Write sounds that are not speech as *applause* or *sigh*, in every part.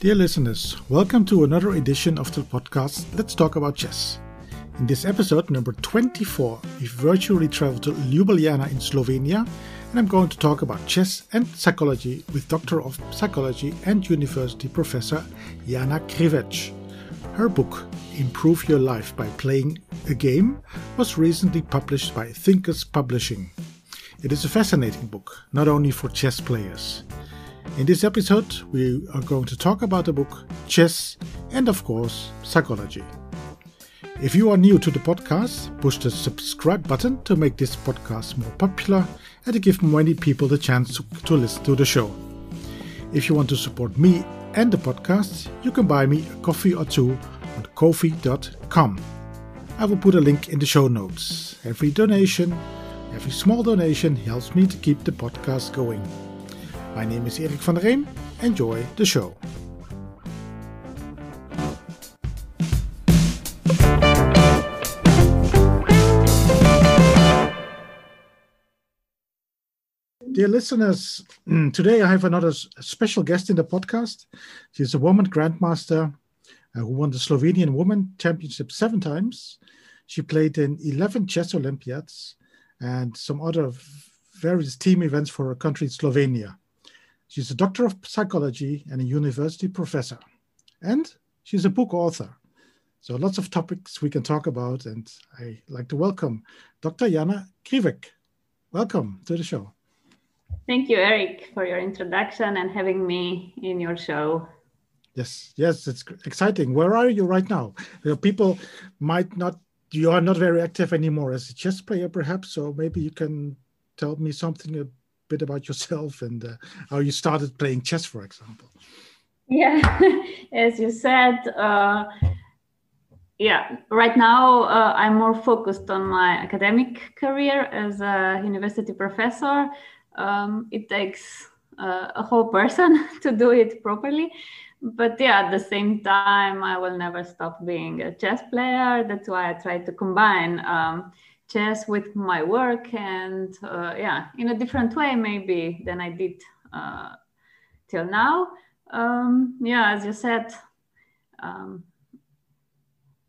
Dear listeners, welcome to another edition of the podcast Let's Talk About Chess. In this episode, number 24, we virtually travel to Ljubljana in Slovenia, and I'm going to talk about chess and psychology with Doctor of Psychology and University Professor Jana Krivec. Her book, Improve Your Life by Playing a Game, was recently published by Thinkers Publishing. It is a fascinating book, not only for chess players. In this episode, we are going to talk about the book, chess, and of course, psychology. If you are new to the podcast, push the subscribe button to make this podcast more popular and to give many people the chance to, to listen to the show. If you want to support me and the podcast, you can buy me a coffee or two on ko-fi.com. I will put a link in the show notes. Every donation, every small donation helps me to keep the podcast going. My name is Erik van der Reem. Enjoy the show. Dear listeners, *clears throat* today I have another special guest in the podcast. She's a woman grandmaster uh, who won the Slovenian Women Championship seven times. She played in 11 chess Olympiads and some other various team events for her country, Slovenia. She's a doctor of psychology and a university professor. And she's a book author. So lots of topics we can talk about. And I like to welcome Dr. Jana Krivec. Welcome to the show. Thank you, Eric, for your introduction and having me in your show. Yes, yes, it's exciting. Where are you right now? You know, people might not, you are not very active anymore as a chess player, perhaps. So maybe you can tell me something bit about yourself and uh, how you started playing chess, for example. Yeah, *laughs* as you said, uh, yeah, right now uh, I'm more focused on my academic career as a university professor. Um, it takes uh, a whole person *laughs* to do it properly. But yeah, at the same time, I will never stop being a chess player. That's why I try to combine um, chess with my work and uh, yeah in a different way maybe than i did uh, till now um, yeah as you said um,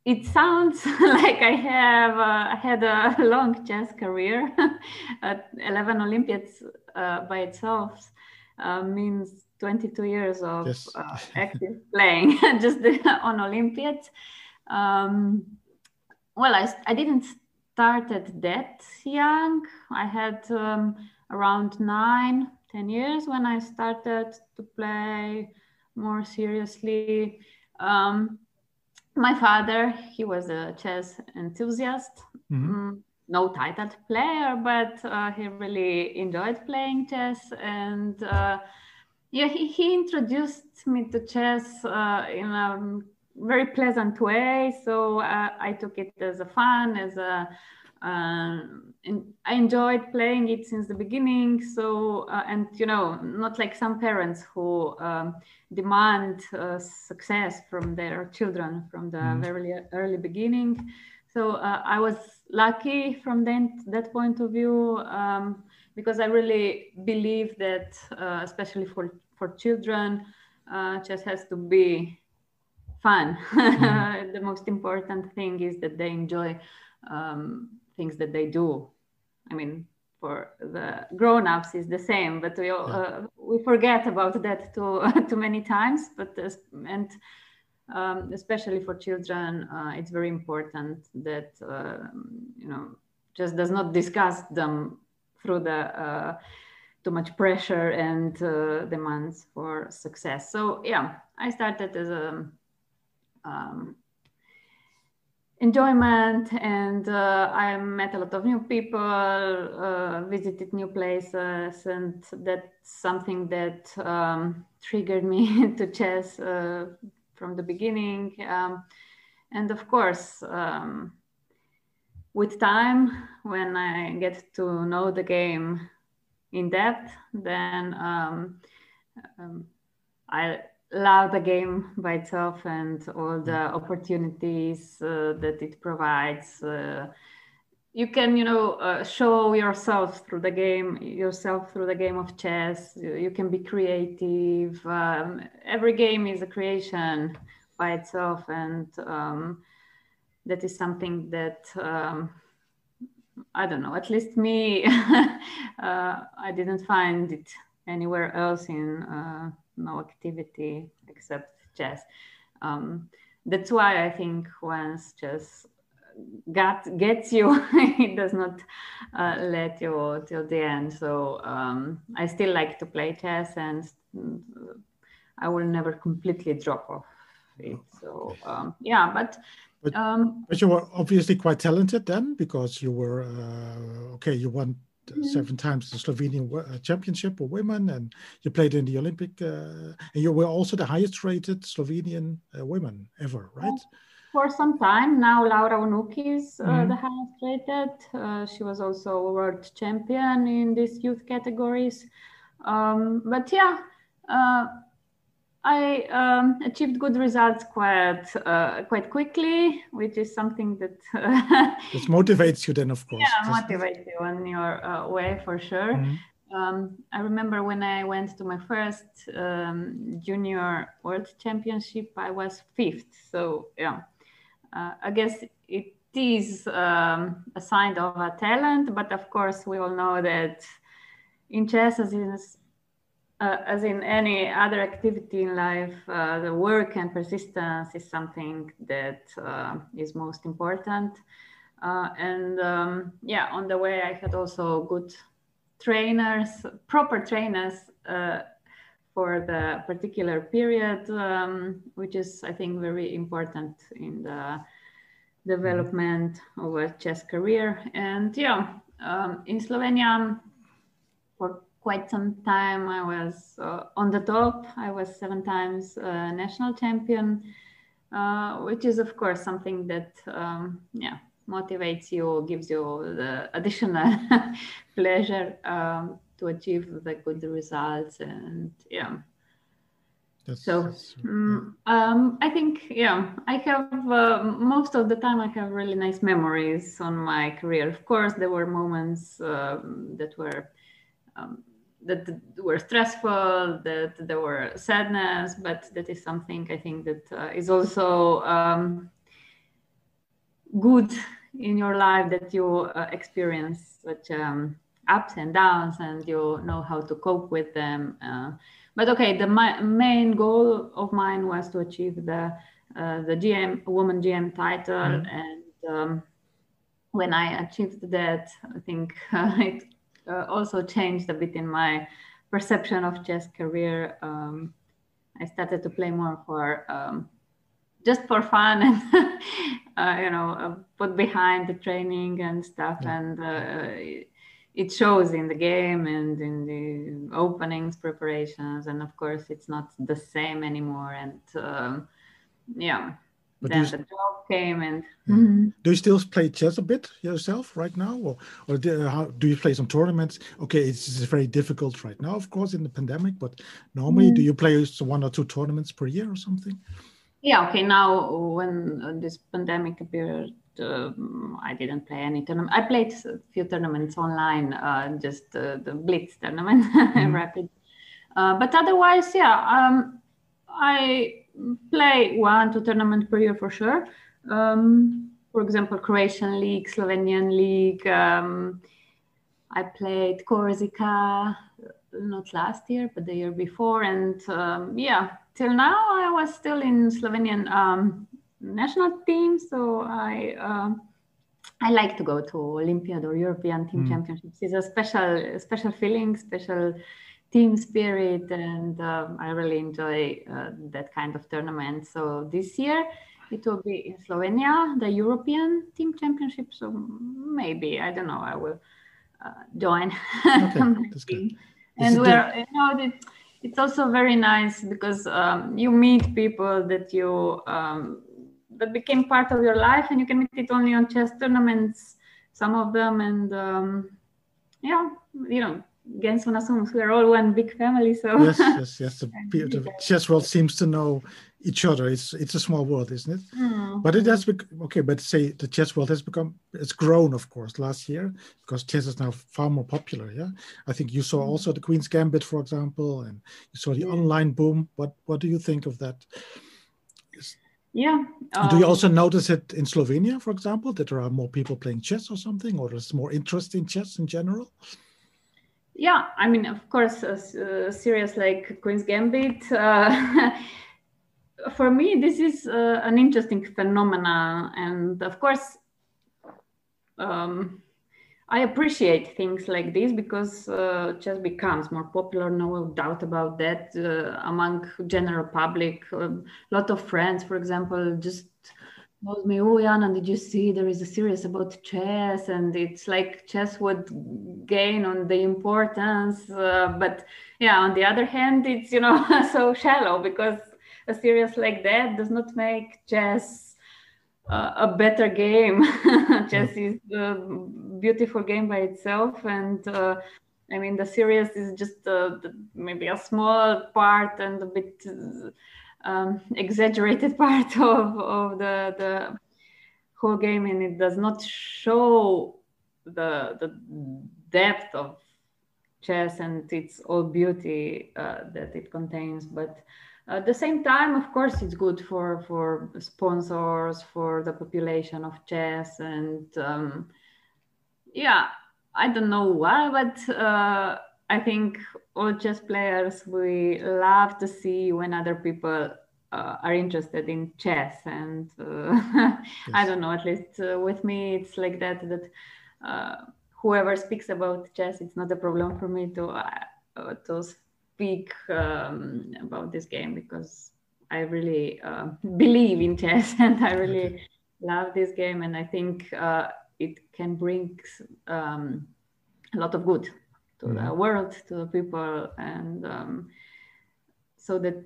it sounds *laughs* like i have uh, had a *laughs* long chess career *laughs* at 11 olympiads uh, by itself uh, means 22 years of yes. Uh, active playing just on olympiads um, well I, I didn't started that young. I had um, around nine, ten years when I started to play more seriously. Um, my father, he was a chess enthusiast, mm-hmm. mm, no titled player, but uh, he really enjoyed playing chess. And uh, yeah, he, he introduced me to chess uh, in a very pleasant way. So uh, I took it as a fun, as a um, and I enjoyed playing it since the beginning. So, uh, and you know, not like some parents who um, demand uh, success from their children from the mm. very early beginning. So uh, I was lucky from then, that point of view um, because I really believe that, uh, especially for for children, uh, chess has to be fun. Mm. *laughs* the most important thing is that they enjoy um, things that they do. I mean, for the grown-ups is the same, but we uh, we forget about that too *laughs* too many times. But uh, and um, especially for children, uh, it's very important that uh, you know just does not disgust them through the uh, too much pressure and uh, demands for success. So yeah, I started as a um, enjoyment and uh, I met a lot of new people, uh, visited new places, and that's something that um, triggered me *laughs* to chess uh, from the beginning. Um, and of course, um, with time, when I get to know the game in depth, then um, um, I love the game by itself and all the opportunities uh, that it provides. Uh, you can you know uh, show yourself through the game yourself through the game of chess you, you can be creative um, every game is a creation by itself and um, that is something that um, i don't know at least me *laughs* uh, i didn't find it anywhere else in uh, no activity except chess um, that's why i think once chess God gets you, *laughs* it does not uh, let you till the end. So um, I still like to play chess, and I will never completely drop off it. So um, yeah, but. But, um, but you were obviously quite talented then because you were uh, okay. You won. Seven times the Slovenian uh, championship for women, and you played in the Olympic. Uh, and you were also the highest rated Slovenian uh, women ever, right? for some time now. Laura Unuk is uh, mm-hmm. the highest rated. Uh, she was also a world champion in these youth categories. Um, but yeah, uh, I um, achieved good results quite uh, quite quickly, which is something that this motivates you. Then, of course, yeah, motivates you on your uh, way for sure. Mm-hmm. Um, I remember when I went to my first um, junior world championship, I was fifth. So yeah, uh, I guess it is um, a sign of a talent, but of course we all know that in chess, as in, uh, as in any other activity in life, uh, the work and persistence is something that uh, is most important. Uh, and um, yeah, on the way, I had also good trainers, proper trainers uh, for the particular period, um, which is, I think, very important in the development of a chess career. And yeah, um, in Slovenia, for quite some time, I was uh, on the top. I was seven times uh, national champion, uh, which is, of course, something that, um, yeah, motivates you, gives you the additional *laughs* pleasure. Um, to achieve the good results and yeah that's, so that's, um, um, I think yeah I have uh, most of the time I have really nice memories on my career. Of course, there were moments um, that were um, that were stressful, that there were sadness, but that is something I think that uh, is also um, good in your life that you uh, experience such um, ups and downs and you know how to cope with them. Uh, but okay, the my, main goal of mine was to achieve the uh, the GM woman GM title, mm-hmm. and um, when I achieved that, I think uh, *laughs* it uh, also changed a bit in my perception of chess career. Um, I started to play more for um, just for fun and *laughs* uh, you know uh, put behind the training and stuff yeah. and uh, it shows in the game and in the openings preparations and of course it's not the same anymore and um, yeah but then the job came and mm-hmm. do you still play chess a bit yourself right now or, or do, how, do you play some tournaments okay it's, it's, very difficult right now of course in the pandemic but normally mm-hmm. do you play one or two tournaments per year or something yeah okay now when uh, this pandemic appeared uh, I didn't play any tournament. I played a few tournaments online, uh, just uh, the Blitz tournament, *laughs* mm-hmm. Rapid. Uh, but otherwise, yeah, um, I play one, two tournaments per year for sure. Um, for example, Croatian League, Slovenian League. Um, I played Corsica, not last year, but the year before. And um, yeah, till now, I was still in Slovenian um, national team. So I uh, I like to go to Olympiad or European team mm. championships. It's a special special feeling, special team spirit, and um, I really enjoy uh, that kind of tournament. So this year it will be in Slovenia, the European team championship. So maybe I don't know. I will uh, join. *laughs* Okay, and we're you know. it's also very nice because um, you meet people that you um, that became part of your life and you can meet it only on chess tournaments some of them and um, yeah you know Gens we are all one big family so yes yes yes *laughs* the, the chess world seems to know each other. It's it's a small world, isn't it? Mm. But it has become okay. But say the chess world has become it's grown, of course, last year because chess is now far more popular. Yeah, I think you saw Mm. also the Queen's Gambit, for example, and you saw the Yeah. online boom. What what do you think of that? Yeah. do you um, also notice it in Slovenia, for example, that there are more people playing chess or something, or there's more interest in chess in general? Yeah, I mean, of course, a, series like Queen's Gambit. *laughs* Uh, for me, this is uh, an interesting phenomenon, and of course, um, I appreciate things like this because uh, chess becomes more popular. No doubt about that uh, among general public. A lot of friends, for example, just told me, "Oh, Jana, did you see there is a series about chess?" And it's like chess would gain on the importance. Uh, but yeah, on the other hand, it's you know *laughs* so shallow because a series like that does not make chess uh, a better game. *laughs* chess is a beautiful game by itself, and uh, I mean the series is just uh, maybe a small part and a bit um, exaggerated *laughs* part of, of the the whole game, and it does not show the the depth of chess and its all beauty uh, that it contains, but at the same time, of course, it's good for for sponsors, for the population of chess, and um, yeah, I don't know why, but uh, I think all chess players we love to see when other people uh, are interested in chess, and uh, *laughs* I don't know. At least uh, with me, it's like that. That uh, whoever speaks about chess, it's not a problem for me to uh, to speak um, about this game because I really uh, *laughs* believe in chess *laughs* and I really love this game, and I think uh, it can bring um, a lot of good to the Mhm. world, to the people, and um, so that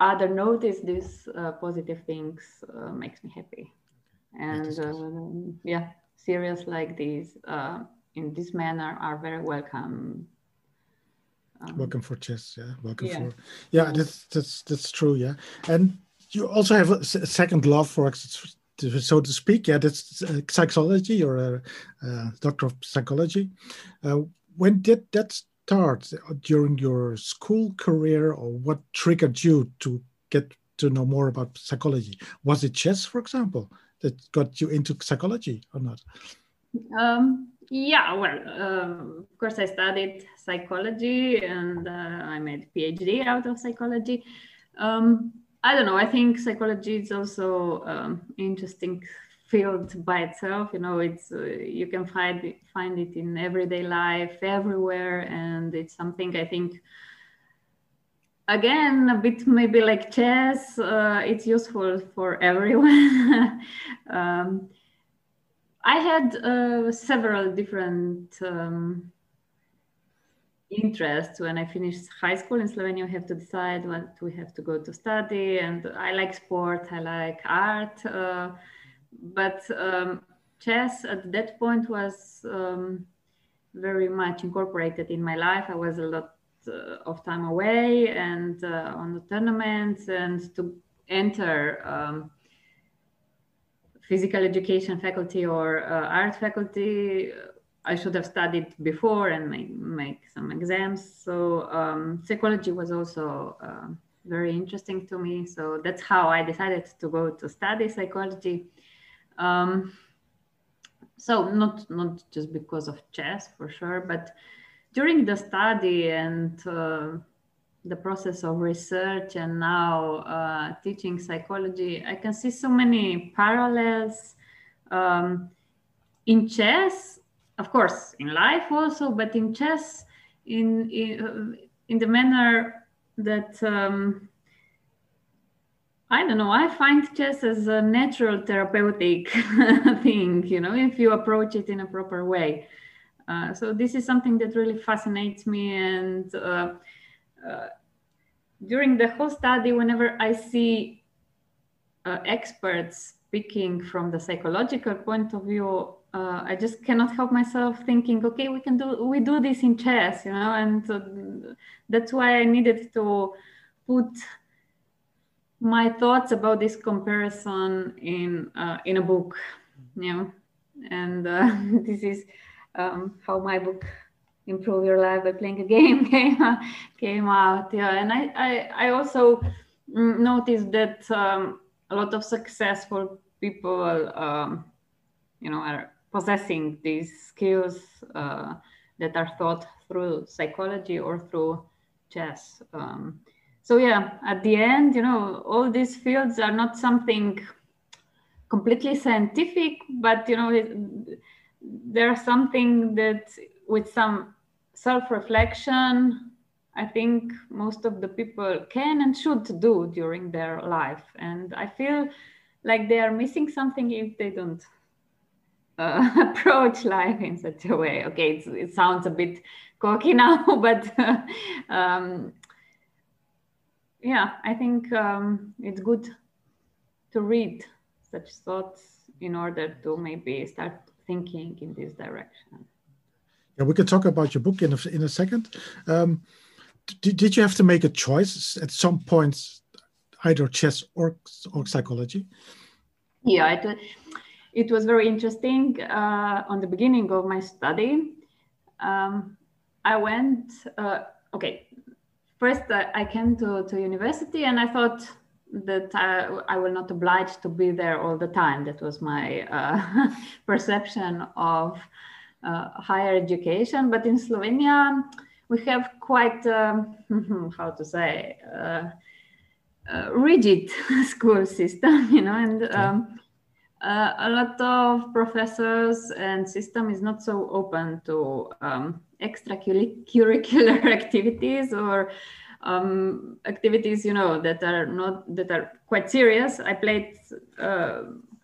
other notice these uh, positive things uh, makes me happy. And uh, yeah, series like these uh, in this manner are very welcome. Um, Welcome for chess, yeah. Welcome Yeah. for yeah. That's that's that's true, yeah. And you also have a second love for, so to speak, yeah. That's uh, psychology. You're a, a doctor of psychology. Uh, when did that start during your school career, or what triggered you to get to know more about psychology? Was it chess, for example, that got you into psychology, or not? Um, yeah, well, um, of course, I studied psychology and uh, I made PhD out of psychology. Um, I don't know. I think psychology is also um, interesting field by itself. You know, it's uh, you can find it, find it in everyday life, everywhere, and it's something I think. Again, a bit maybe like chess. Uh, it's useful for everyone. *laughs* um, I had uh, several different um, interests when I finished high school in Slovenia. We have to decide what we have to go to study, and I like sport, I like art, uh, but um, chess at that point was um, very much incorporated in my life. I was a lot uh, of time away and uh, on the tournaments, and to enter. Um, physical education faculty or uh, art faculty i should have studied before and make, make some exams so um, psychology was also uh, very interesting to me so that's how i decided to go to study psychology um, so not not just because of chess for sure but during the study and uh, the process of research and now uh, teaching psychology, I can see so many parallels. Um, in chess, of course, in life also, but in chess, in in, in the manner that um, I don't know. I find chess as a natural therapeutic *laughs* thing. You know, if you approach it in a proper way. Uh, so this is something that really fascinates me and. Uh, uh, during the whole study, whenever I see uh, experts speaking from the psychological point of view, uh, I just cannot help myself thinking, okay, we can do we do this in chess, you know, and uh, that's why I needed to put my thoughts about this comparison in uh, in a book, you know, and uh, *laughs* this is um, how my book "Improve Your Life by Playing a Game" *laughs* came came out. Yeah, and I I, I also mm, noticed that um, a lot of successful people, um, you know, are possessing these skills uh, that are taught through psychology or through chess. So yeah at the end you know all these fields are not something completely scientific but you know there's something that with some self-reflection i think most of the people can and should do during their life. And i feel like they are missing something if they don't uh, *laughs* approach life in such a way. Okay it sounds a bit cocky *laughs* now but um, yeah, I think um, it's good to read such thoughts in order to maybe start thinking in this direction. Yeah, we can talk about your book in a, in a second. Um, did, did you have to make a choice at some point, either chess or, or psychology? Yeah, it, it was very interesting. Uh, on the beginning of my study, um, I went, uh, okay, first uh, I came to, to university and I thought that I, I will not oblige to be there all the time. That was my uh, *laughs* perception of uh, higher education. But in Slovenia, we have quite, um, *laughs* how to say, uh, uh rigid *laughs* school system, you know, and um, uh, a lot of professors and system is not so open to um, extracurricular *laughs* activities or um, activities, you know, that are not that are quite serious. I played uh,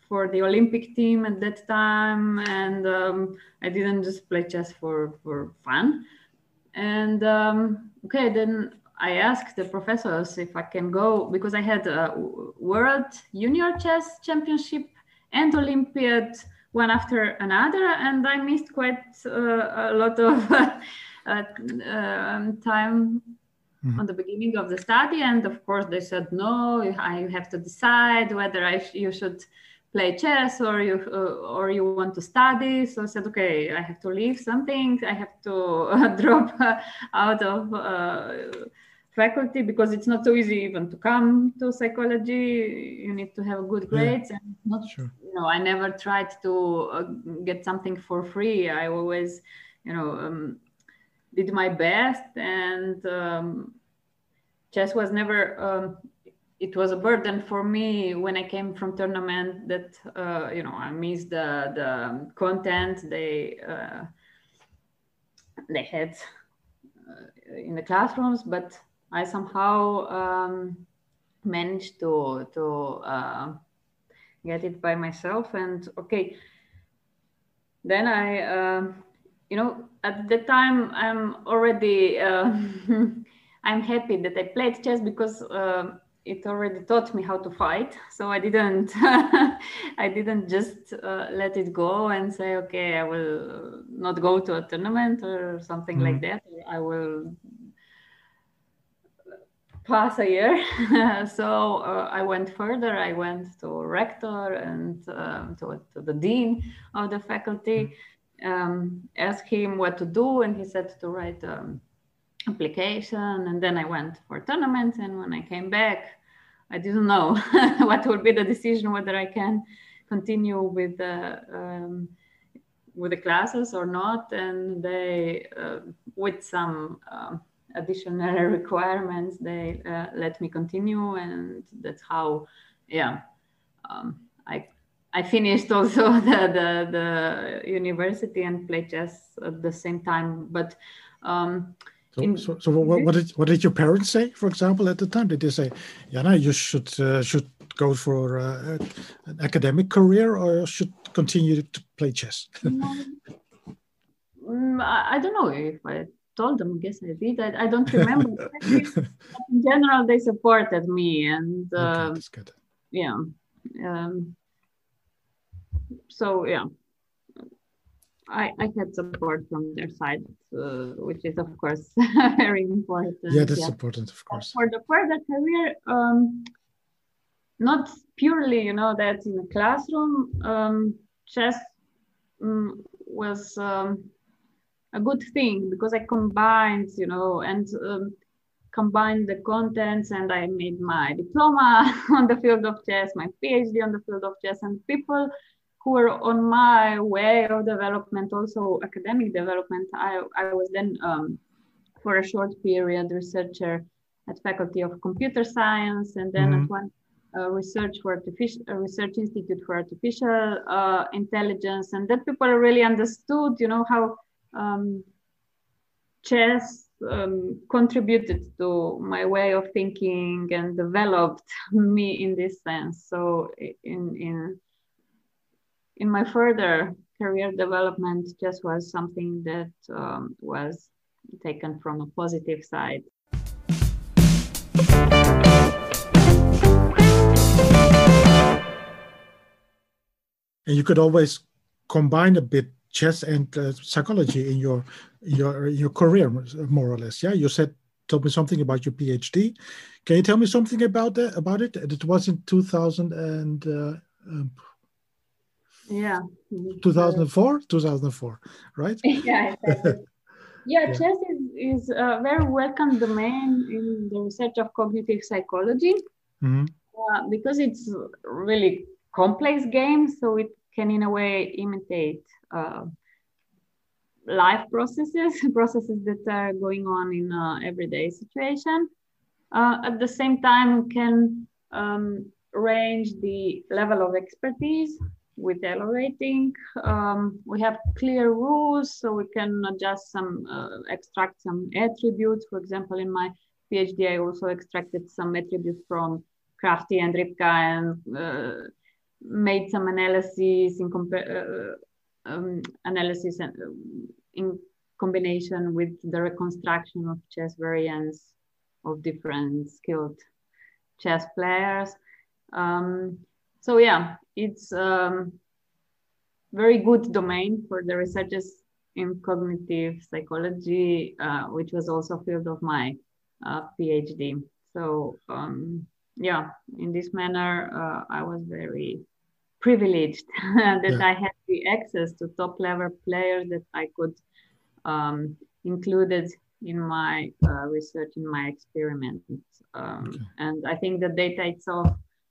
for the Olympic team at that time, and um, I didn't just play chess for for fun. And um, okay, then I asked the professors if I can go because I had a World Junior Chess Championship and Olympiad one after another, and I missed quite uh, a lot of *laughs* uh, um, time mm-hmm. on the beginning of the study. And of course, they said, no, you, have to decide whether I sh- you should play chess or you uh, or you want to study. So I said, okay, I have to leave something. I have to uh, *laughs* drop out of uh, faculty because it's not so easy even to come to psychology. You need to have good grades yeah. and not sure you know, I never tried to uh, get something for free. I always, you know, um, did my best, and um, chess was never. Um, it was a burden for me when I came from tournament that uh, you know I missed the the content they uh, they had uh, in the classrooms, but I somehow um, managed to to uh, get it by myself and okay. Then i uh, you know at the time i'm already uh, *laughs* i'm happy that i played chess because uh, it already taught me how to fight. So i didn't *laughs* i didn't just uh, let it go and say okay i will not go to a tournament or something mm-hmm. like that. I will pass a year. *laughs* so uh, I went further. I went to rector and um, to, to, the dean of the faculty, um, asked him what to do, and he said to write an application. And then I went for tournaments. And when I came back, I didn't know *laughs* what would be the decision whether I can continue with the um, with the classes or not. And they, uh, with some um, additional *laughs* requirements they uh, let me continue and that's how yeah um, i i finished *laughs* also the, the the university and played chess at the same time but um, so, in, so, so what, what, did what did your parents say, for example, at the time? Did they say, "Jana, you should uh, should go for uh, an academic career, or should continue to play chess"? *laughs* I, I don't know if I told them, I guess I did. I, I don't remember. *laughs* in general, they supported me, and uh, okay, um, yeah. Um, so yeah, I, I had support from their side, uh, which is of course *laughs* very important. Yeah, that's yeah. important, of course. For the further career, um, not purely, you know, that in the classroom, um, chess um, was um, a good thing because I combined, you know, and um, combined the contents and I made my diploma *laughs* on the field of chess, my PhD on the field of chess, and people who were on my way of development, also academic development. I, I was then, um, for a short period, researcher at Faculty of Computer Science, and then mm-hmm. at one uh, research for artificial uh, research institute for artificial uh, intelligence, and that people really understood, you know, how um, chess um, contributed to my way of thinking and developed *laughs* me in this sense. So in in in my further career development, chess was something that um, was taken from a positive side. And you could always combine a bit chess and uh, psychology in your your your career, more or less. Yeah, you said told me something about your PhD. Can you tell me something about that about it? It was in two thousand and. Uh, um, yeah 2004 2004 right *laughs* yeah exactly. *laughs* yeah, yeah, chess is, is a very welcome domain in the research of cognitive psychology mm-hmm. uh, because it's really complex game so it can in a way imitate life processes, *laughs* processes that are going on in uh, everyday situation. Uh, at the same time, can um, range the level of expertise with Elo rating. Um, we have clear rules, so we can adjust some, uh, extract some attributes. For example, in my PhD, I also extracted some attributes from Crafty and Rybka and uh, made some analyses in compare uh, um, analysis and um, in combination with the reconstruction of chess variants of different skilled chess players. Um, so yeah, it's um, very good domain for the researchers in cognitive psychology, uh, which was also field of my uh, PhD. So um, yeah, in this manner, uh, I was very privileged *laughs* that yeah. I had the access to top level players that I could um, included in my uh, research in my experiments. Um, okay. And I think the data itself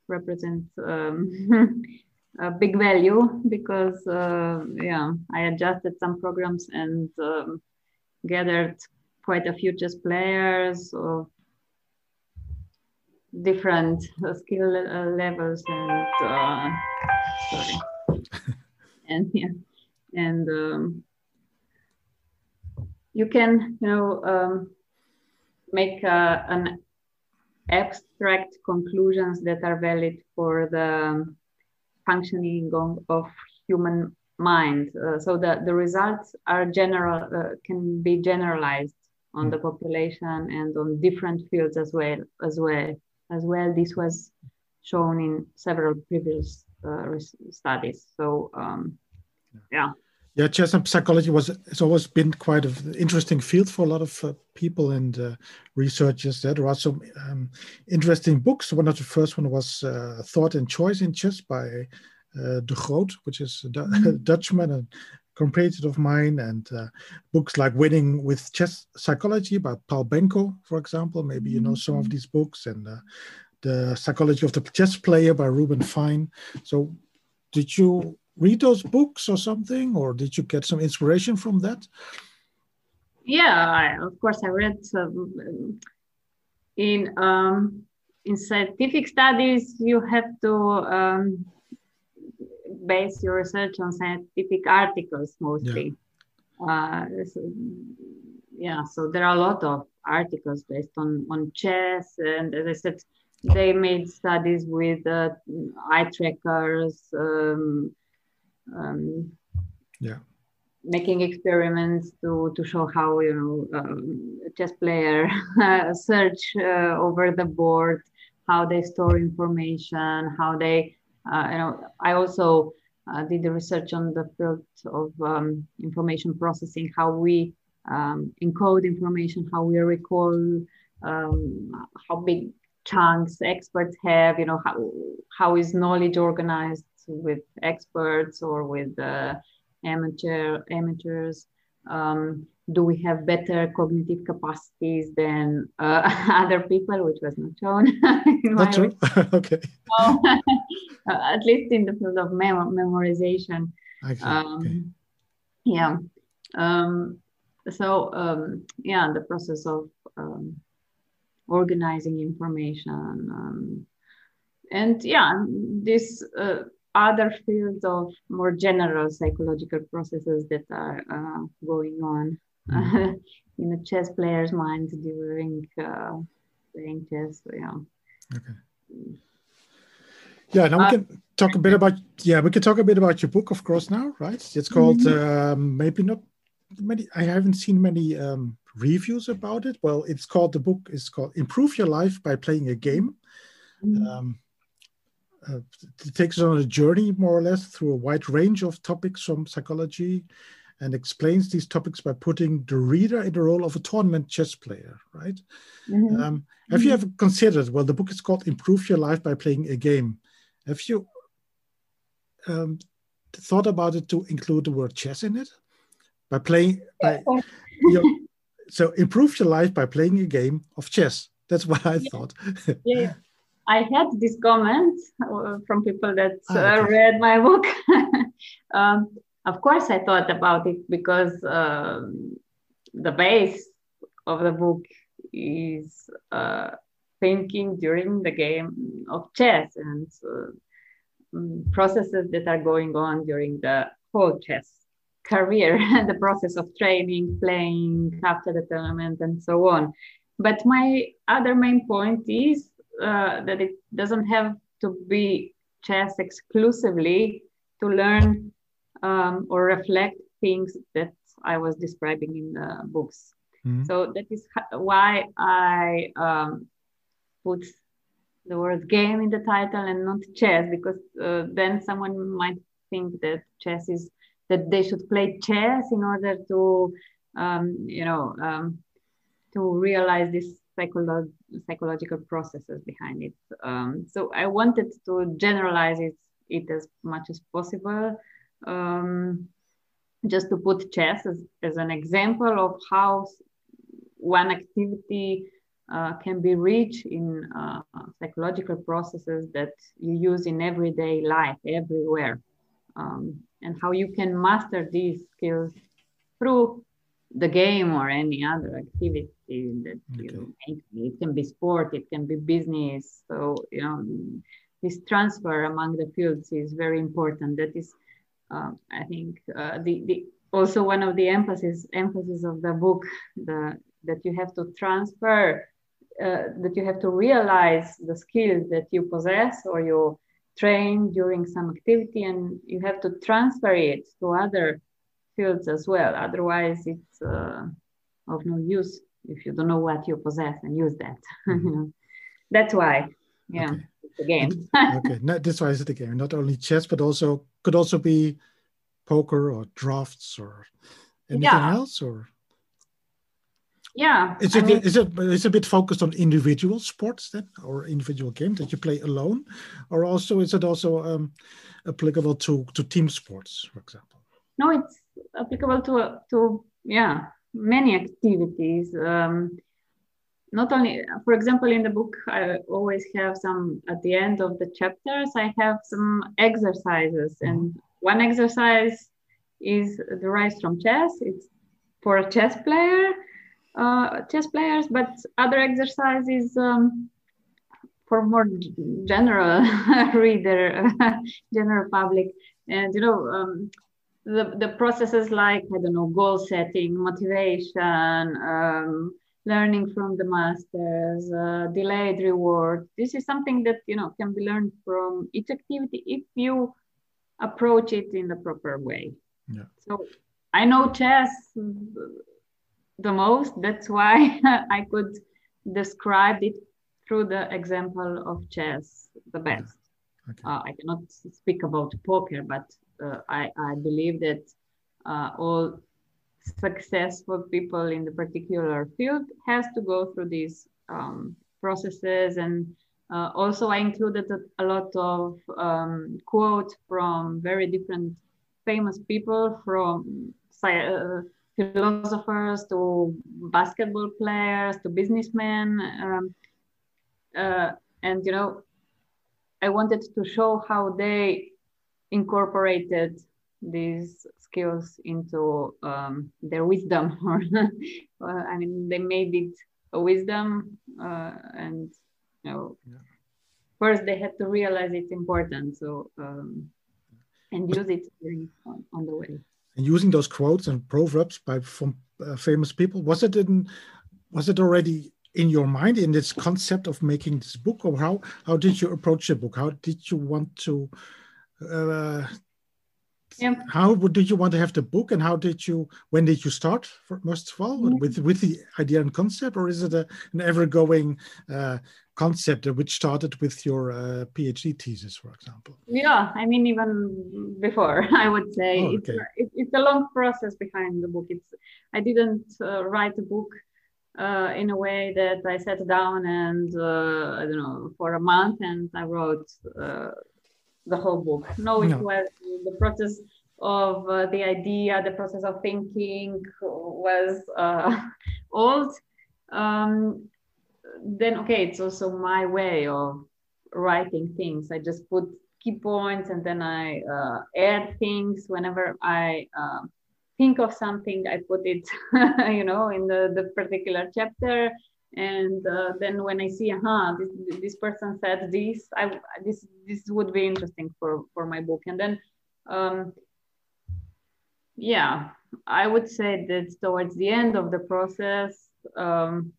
represents um, *laughs* a big value because uh, yeah, I adjusted some programs and um, gathered quite a few chess players of different uh, skill uh, levels and uh, sorry and yeah and um, you can you know um, make uh, an abstract conclusions that are valid for the functioning of, human mind uh, so that the results are general uh, can be generalized on the population and on different fields as well as well as well. This was shown in several previous uh, studies. So um, yeah. Yeah, chess and psychology was it's always been quite an interesting field for a lot of uh, people and uh, researchers. There are some um, interesting books. One of the first one was uh, Thought and Choice in Chess by uh, De Groot, which is a mm-hmm. *laughs* Dutchman and compatriot of mine, and uh, books like Winning with Chess Psychology by Paul Benko, for example. Maybe you know some of mm-hmm. these books, and uh, The Psychology of the Chess Player by Reuben Fine. So, did you read those books or something, or did you get some inspiration from that? Yeah, I, of course, I read some in um, in scientific studies. You have to um, base your research on scientific articles mostly. Yeah. Uh, so, yeah, so there are a lot of articles based on on chess, and as I said, they made studies with uh, eye trackers. Um, um, yeah. Making experiments to, to show how you know um, chess player *laughs* search uh, over the board, how they store information, how they uh, you know, I also uh, did the research on the field of um, information processing, how we um, encode information, how we recall, um, how big chunks experts have you know how, how is knowledge organized with experts or with uh, amateur amateurs um, do we have better cognitive capacities than uh, *laughs* other people which was not shown *laughs* not true. *laughs* okay. So, at least in the field of mem- memorization. Um, okay. yeah. Um, so um, yeah the process of um, organizing information um, and yeah this uh, other fields of more general psychological processes that are uh, going on mm-hmm. *laughs* in a chess player's mind during uh, playing chess yeah okay yeah now we uh, can talk a bit about yeah we can talk a bit about your book of course now right it's called mm-hmm. maybe not many i haven't seen many um, reviews about it. Well, it's called the book is called "Improve Your Life by Playing a Game." Mm-hmm. Um, uh, it takes us on a journey, more or less, through a wide range of topics from psychology, and explains these topics by putting the reader in the role of a tournament chess player. Right? Mm-hmm. Um, have mm-hmm. you ever considered? Well, the book is called "Improve Your Life by Playing a Game." Have you um, thought about it to include the word chess in it? By playing, by, you know, *laughs* so improve your life by playing a game of chess. That's what I yeah. thought. yeah. I had this comment uh, from people that uh, okay. read my book. *laughs* um, of course, I thought about it because uh, the base of the book is uh, thinking during the game of chess and uh, mm, processes that are going on during the whole chess career, *laughs* the process of training, playing after the tournament, and so on. But my other main point is uh, that it doesn't have to be chess exclusively to learn um, or reflect things that I was describing in the books. Mm-hmm. So that is why I um, put the word game in the title and not chess, because uh, then someone might think that chess is that they should play chess in order to, um, you know, um, to realize these psycholo- psychological processes behind it. Um, so I wanted to generalize it, it as much as possible. Um, just to put chess as, as an example of how one activity uh, can be rich in uh, psychological processes that you use in everyday life everywhere um, and how you can master these skills through the game or any other activity that okay. you make. It can be sport, it can be business. So, you know, this transfer among the fields is very important. That is, uh, I think, uh, the, the also one of the emphasis emphasis of the book, the that you have to transfer, uh, that you have to realize the skills that you possess or you train during some activity and you have to transfer it to other fields as well. Otherwise it's uh, of no use if you don't know what you possess and use that *laughs* mm-hmm. that's why yeah okay. it's a game. *laughs* Okay no, that's why it's the game? Not only chess but also could also be poker or drafts or anything yeah. else or? Yeah is it mean, is it is it a bit focused on individual sports then or individual games that you play alone? Or also is it also um, applicable to to team sports for example no it's applicable to to yeah many activities. Um, not only for example in the book i always have some at the end of the chapters i have some exercises. And one exercise is the derived from chess. It's for a chess player uh, chess players, but other exercises um, for more general *laughs* reader, *laughs* general public. And you know, um, the the processes like I don't know, goal setting, motivation, um, learning from the masters, uh, delayed reward. This is something that you know can be learned from each activity if you approach it in the proper way. Yeah. So I know chess the most. That's why *laughs* I could describe it through the example of chess the best. Okay. Uh, I cannot speak about poker, but uh, I, I believe that uh, all successful people in the particular field has to go through these um, processes. And uh, also I included a, a lot of um, quotes from very different famous people from uh, philosophers to basketball players to businessmen um, uh, and you know i wanted to show how they incorporated these skills into um, their wisdom *laughs* or uh, i mean they made it a wisdom uh, and you know yeah. first they had to realize it's important so um, and use it on, on the way and using those quotes and proverbs by from uh, famous people was it in was it already in your mind in this concept of making this book or how how did you approach the book how did you want to uh, yeah. how did you want to have the book and how did you when did you start most of all mm-hmm. with with the idea and concept or is it a, an ever going uh, concept which started with your uh, phd thesis for example yeah i mean even before *laughs* i would say oh, okay. it's, it's a long process behind the book it's i didn't uh, write a book uh, in a way that I sat down and uh, I don't know for a month and I wrote uh, the whole book. No, it no. was the process of uh, the idea, the process of thinking was uh, *laughs* old. Um, then, okay, it's also my way of writing things. I just put key points and then I uh, add things whenever I uh, think of something. I put it, *laughs* you know, in the, the particular chapter and uh, then when I see, huh, this, this person said this, I this this would be interesting for for my book. And then, um, yeah, I would say that towards the end of the process, um,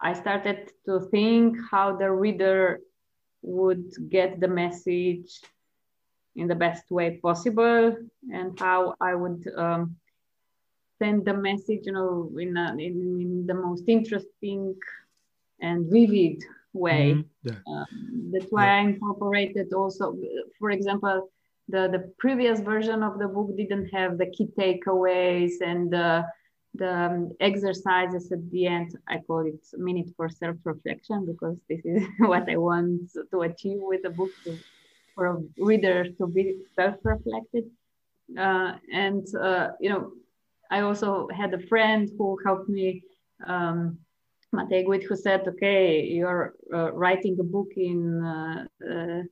I started to think how the reader would get the message in the best way possible, and how I would um, send the message, you know, in, a, in, in the most interesting and vivid way. Mm-hmm. Yeah. Uh, that's why yeah. I incorporated also, for example, the, the previous version of the book didn't have the key takeaways and the, the um, exercises at the end. I call it minute for self-reflection because this is *laughs* what I want to achieve with the book to, for a reader to be self-reflected. Uh, and uh, you know, I also had a friend who helped me um, Matej Guid, who said, okay, you're uh, writing a book in uh, uh,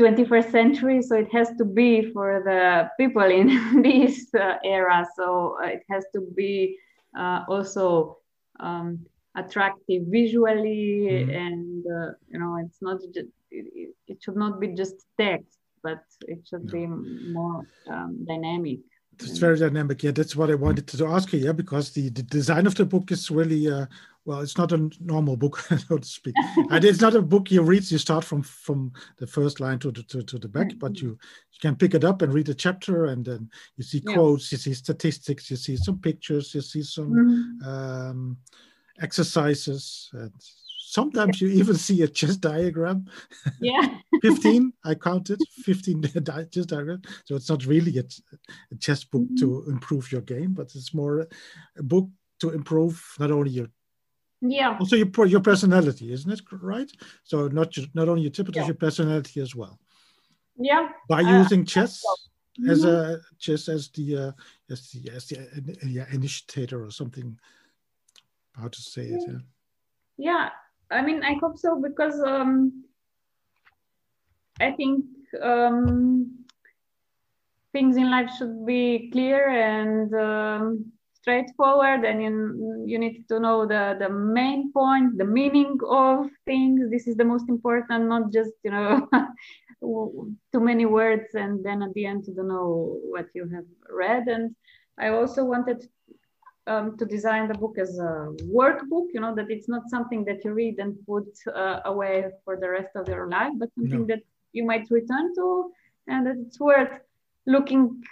21st century, so it has to be for the people in *laughs* this uh, era. So uh, it has to be uh, also um, attractive visually, mm-hmm. and you know, it's not just it, it, should not be just text, but it should no. be more um, dynamic. It's very dynamic. Yeah, that's what I wanted to ask you. Yeah, because the, the design of the book is really uh, well. It's not a normal book, *laughs* so to speak. *laughs* and it's not a book you read. You start from from the first line to the to, to the back, but you you can pick it up and read a chapter, and then you see yeah. quotes, you see statistics, you see some pictures, you see some mm-hmm. um, exercises, and Sometimes you even see a chess diagram. *laughs* Yeah. 15, I counted 15 *laughs* chess diagrams. So it's not really a, a chess book mm-hmm. to improve your game, but it's more a book to improve not only your yeah also your your personality isn't it right so not just not only your tip but yeah. your personality as well yeah by uh, using chess mm-hmm. as a chess as the uh, as the as the uh, yeah, initiator or something how to say it yeah, yeah I mean, I hope so because um, I think um, things in life should be clear and um, straightforward, and you, you need to know the, the main point, the meaning of things. This is the most important, not just, you know, *laughs* too many words, and then at the end, you don't know what you have read. And I also wanted um, to design the book as a workbook, you know, that it's not something that you read and put uh, away for the rest of your life, but something no. that you might return to and that it's worth looking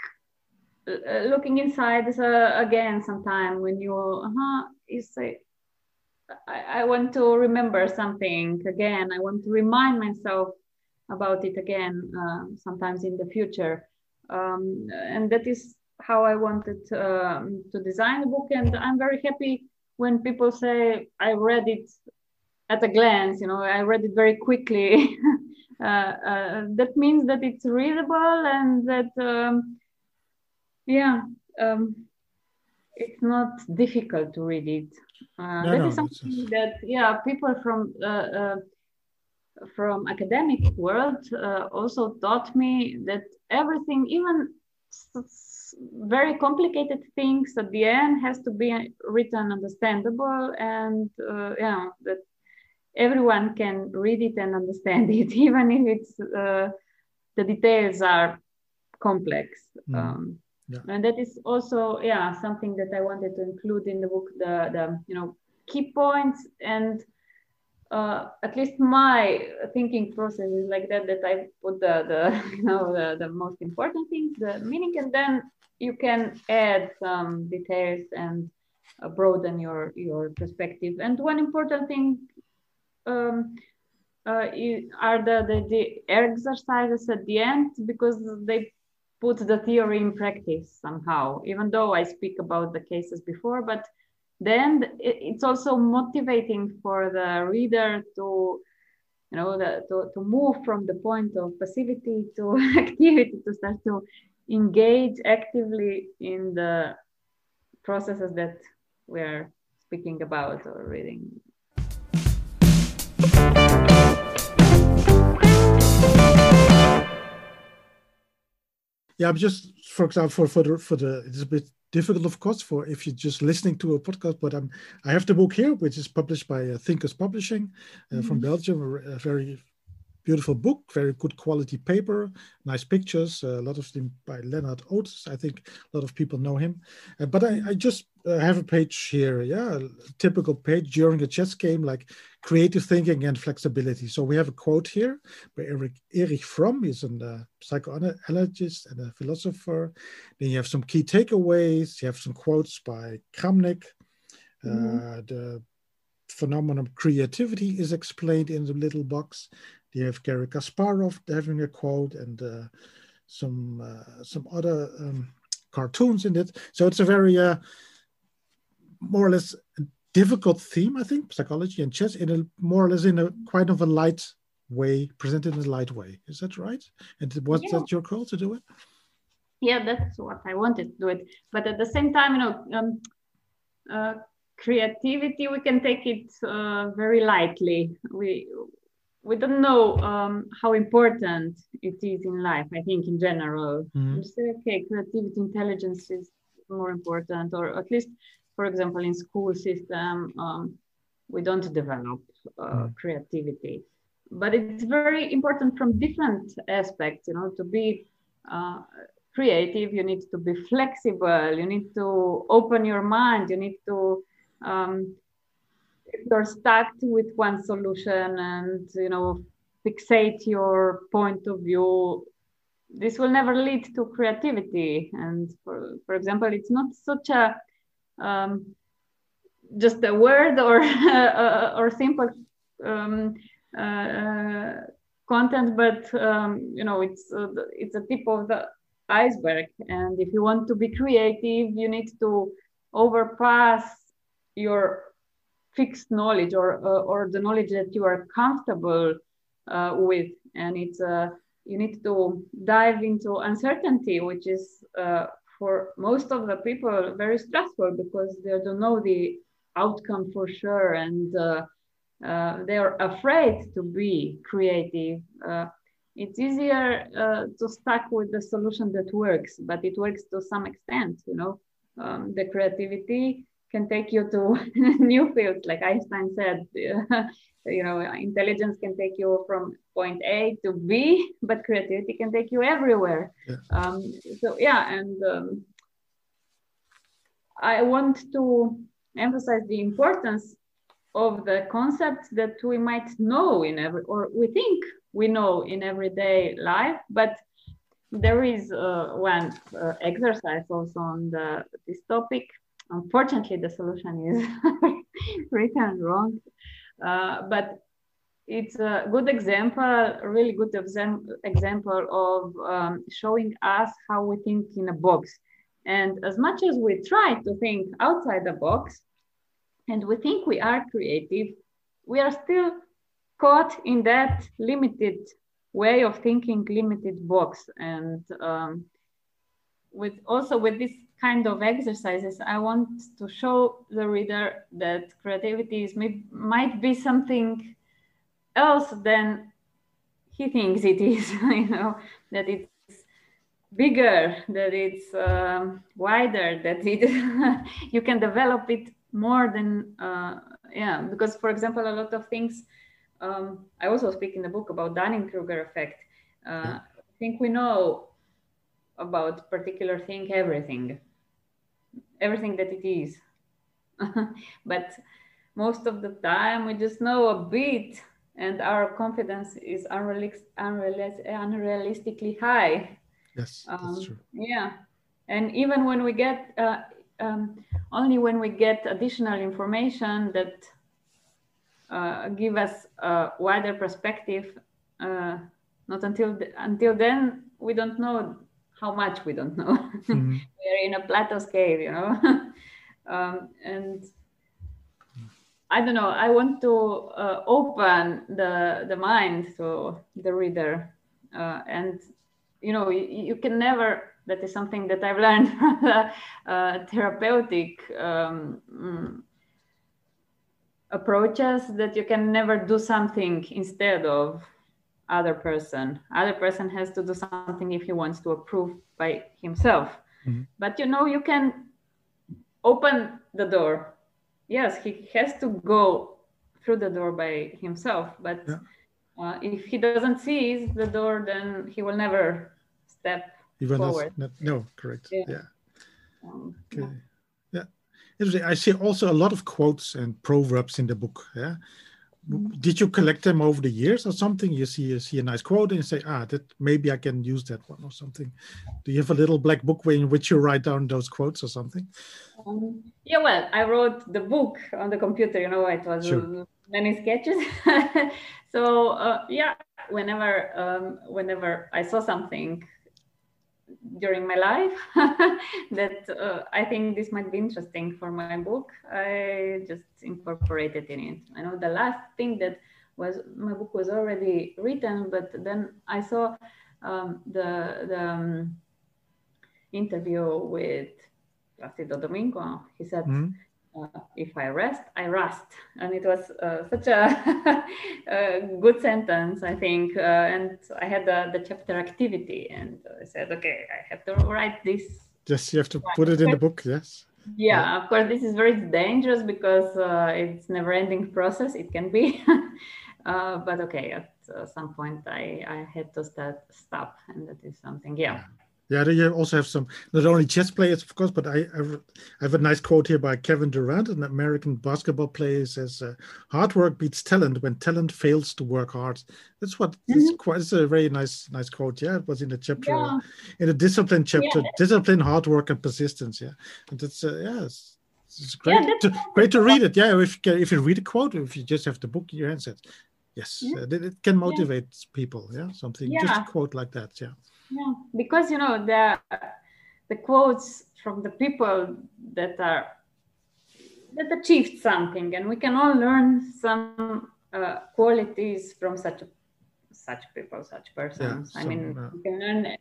uh, looking inside uh, again sometime when you uh-huh, you say I, I want to remember something again i want to remind myself about it again uh, sometimes in the future um, and that is how I wanted um, to design the book, and I'm very happy when people say I read it at a glance, you know, I read it very quickly. *laughs* uh, uh, that means that it's readable and that, um, yeah, um, it's not difficult to read it. Uh, no, that no, is something that, yeah, people from uh, uh, from academic world uh, also taught me that everything, even very complicated things at the end has to be written understandable and uh, yeah that everyone can read it and understand *laughs* it even if it's uh, the details are complex mm. um, yeah. and that is also yeah something that i wanted to include in the book the, the you know key points and uh, at least my thinking process is like that that i put the, the *laughs* you know the, the most important things the meaning and then you can add some details and uh, broaden your your perspective. And one important thing um, uh, are the, the, the exercises at the end because they put the theory in practice somehow even though i speak about the cases before but then it's also motivating for the reader to you know the, to, to move from the point of passivity to *laughs* activity to start to engage actively in the processes that we're speaking about or reading yeah i'm just for example for, for the for the it's a bit difficult, of course, for if you're just listening to a podcast. But I'm I have the book here, which is published by uh, Thinkers Publishing uh, mm-hmm. from Belgium, a, a, very beautiful book, very good quality paper, nice pictures, uh, a lot of them by Lennart Ootes. I think a lot of people know him. Uh, but I, I just uh, have a page here, yeah, a typical page during a chess game, like creative thinking and flexibility. So we have a quote here by Eric, Erich Fromm, he's a uh, psychoanalyst and a philosopher. Then you have some key takeaways, you have some quotes by Kramnik. Mm-hmm. the phenomenon of creativity is explained in the little box. You have Garry Kasparov having a quote and uh, some uh, some other um, cartoons in it. So it's a very uh, more or less difficult theme, I think, psychology and chess, in a more or less in a quite of a light way, presented in a light way. Is that right? And was yeah. that your call to do it? Yeah, that's what I wanted to do it. But at the same time, you know, um, uh, creativity we can take it uh, very lightly. We we don't know um, how important it is in life. I think in general, mm-hmm. you say, okay, creativity, intelligence is more important, or at least, for example, in school system, um, we don't develop uh, mm-hmm. creativity, but it's very important from different aspects. You know, to be uh, creative, you need to be flexible. You need to open your mind. You need to um, you're stuck with one solution and you know fixate your point of view this will never lead to creativity. And for, for example it's not such a um, just a word or *laughs* uh, or simple um, uh, content but um, you know it's uh, it's a tip of the iceberg. And if you want to be creative you need to overpass your fixed knowledge or uh, or the knowledge that you are comfortable uh, with. And it's uh, you need to dive into uncertainty which is uh, for most of the people very stressful because they don't know the outcome for sure. And uh, uh, they are afraid to be creative. It's easier to stuck with the solution that works but it works to some extent you know. Um, the creativity can take you to *laughs* new fields. Like Einstein said, *laughs* you know, intelligence can take you from point A to B, but creativity can take you everywhere. Yeah. Um, so yeah, and um, I want to emphasize the importance of the concepts that we might know in every, or we think we know in everyday life, but there is uh, one uh, exercise also on the, this topic Unfortunately, the solution is *laughs* written wrong, uh, but it's a good example, really good example of um, showing us how we think in a box. And as much as we try to think outside the box, and we think we are creative, we are still caught in that limited way of thinking, limited box. And um, with also with this kind of exercises, I want to show the reader that creativity is may, might be something else than he thinks it is. *laughs* you know that it's bigger, that it's um, wider, that it *laughs* you can develop it more than uh, yeah. Because for example, a lot of things. Um, I also speak in the book about Dunning-Kruger effect. Uh, I think we know about particular thing everything. Everything that it is. *laughs* But most of the time we just know a bit and our confidence is unrealistic, unrealistically high. Yes that's um, true. yeah. And even when we get uh, um, only when we get additional information that uh, give us a wider perspective uh, not until the, until then we don't know how much we don't know. *laughs* Mm-hmm. We're in a Plato scale, you know. *laughs* um, and I don't know. I want to uh, open the the mind to the reader, uh, and you know, you, you, can never. That is something that I've *laughs* learned from the uh, therapeutic um, mm, approaches. That you can never do something instead of other person. Other person has to do something if he wants to approve by himself. Mm-hmm. but you know you can open the door. Yes he has to go through the door by himself but yeah. uh, if he doesn't see the door then he will never step Even forward. not, no correct. Yeah, yeah. Um, okay. yeah. yeah. I see also a lot of quotes and proverbs in the book yeah did you collect them over the years or something? You see you see a nice quote and you say ah that maybe i can use that one or something. Do you have a little black book where in which you write down those quotes or something? Um, yeah well i wrote the book on the computer you know it was sure. many sketches. *laughs* So uh, yeah whenever um, whenever i saw something during my life *laughs* that uh, I think this might be interesting for my book. I just incorporated in it. I know the last thing that was my book was already written, but then I saw um, the the um, interview with Placido Domingo. He said. Mm-hmm uh, if I rest, I rust. And it was uh, such a, a, *laughs* good sentence, I think. Uh, and I had the, the chapter activity, and I said, okay, I have to write this. Yes, you have to put it in the book, yes. Yeah, yeah. of course, this is very dangerous because uh, it's never ending process. It can be. *laughs* Uh, but okay, at uh, some point, I, I had to start, stop, and that is something, yeah. yeah yeah, they also have some not only chess players, of course, but I, I have a nice quote here by Kevin Durant, an American basketball player, says, uh, "Hard work beats talent when talent fails to work hard." That's what mm-hmm. quite. It's a very nice, nice quote. Yeah, it was in the chapter, yeah. in the discipline chapter, yeah. discipline, hard work, and persistence. Yeah, and it's uh, yeah, it's, it's great, yeah, to, great to read it. Yeah, if you if you read a quote, if you just have the book in your hands, yes, uh, it, it, can motivate people. Yeah, something just a quote like that. Yeah yeah. Because you know the the quotes from the people that are that achieved something and we can all learn some uh, qualities from such such people such persons. Yeah, i mean uh, we can learn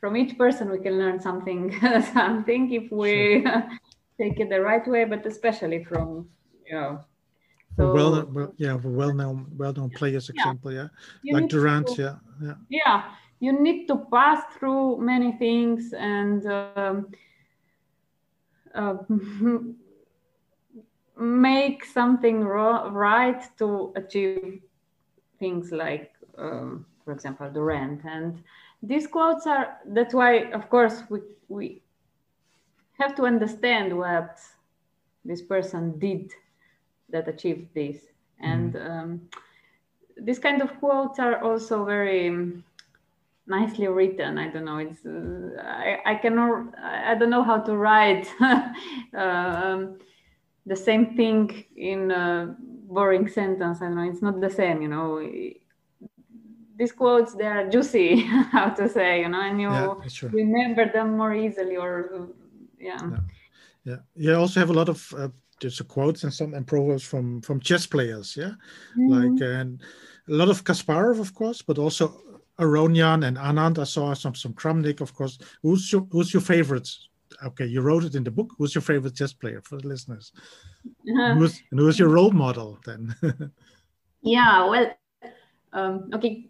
from each person we can learn something *laughs* something if we sure. *laughs* take it the right way but especially from you know so, well, well, yeah, well-known, well-known players, example, yeah, like Durant, to, yeah, yeah, yeah you need to pass through many things and um, uh, *laughs* make something right to achieve things like, um, for example, Durant And these quotes are, that's why, of course, we, we have to understand what this person did that achieved this. And mm-hmm. um, these kind of quotes are also very nicely written. I don't know. It's uh, I, I cannot. I don't know how to write *laughs* um, the same thing in a boring sentence. I don't know. It's not the same. You know. These quotes they are juicy. *laughs* how to say? You know, and you yeah, remember them more easily. Or yeah. yeah. Yeah, you also have a lot of uh, there's quotes and some and proverbs from from chess players, yeah, mm-hmm. like and a lot of Kasparov, of course, but also Aronian and Anand. I saw some some Kramnik, of course. Who's your who's your favorite? Okay, you wrote it in the book. Who's your favorite chess player for the listeners? Uh-huh. Who's, and who's your role model then? *laughs* yeah, well, um, okay.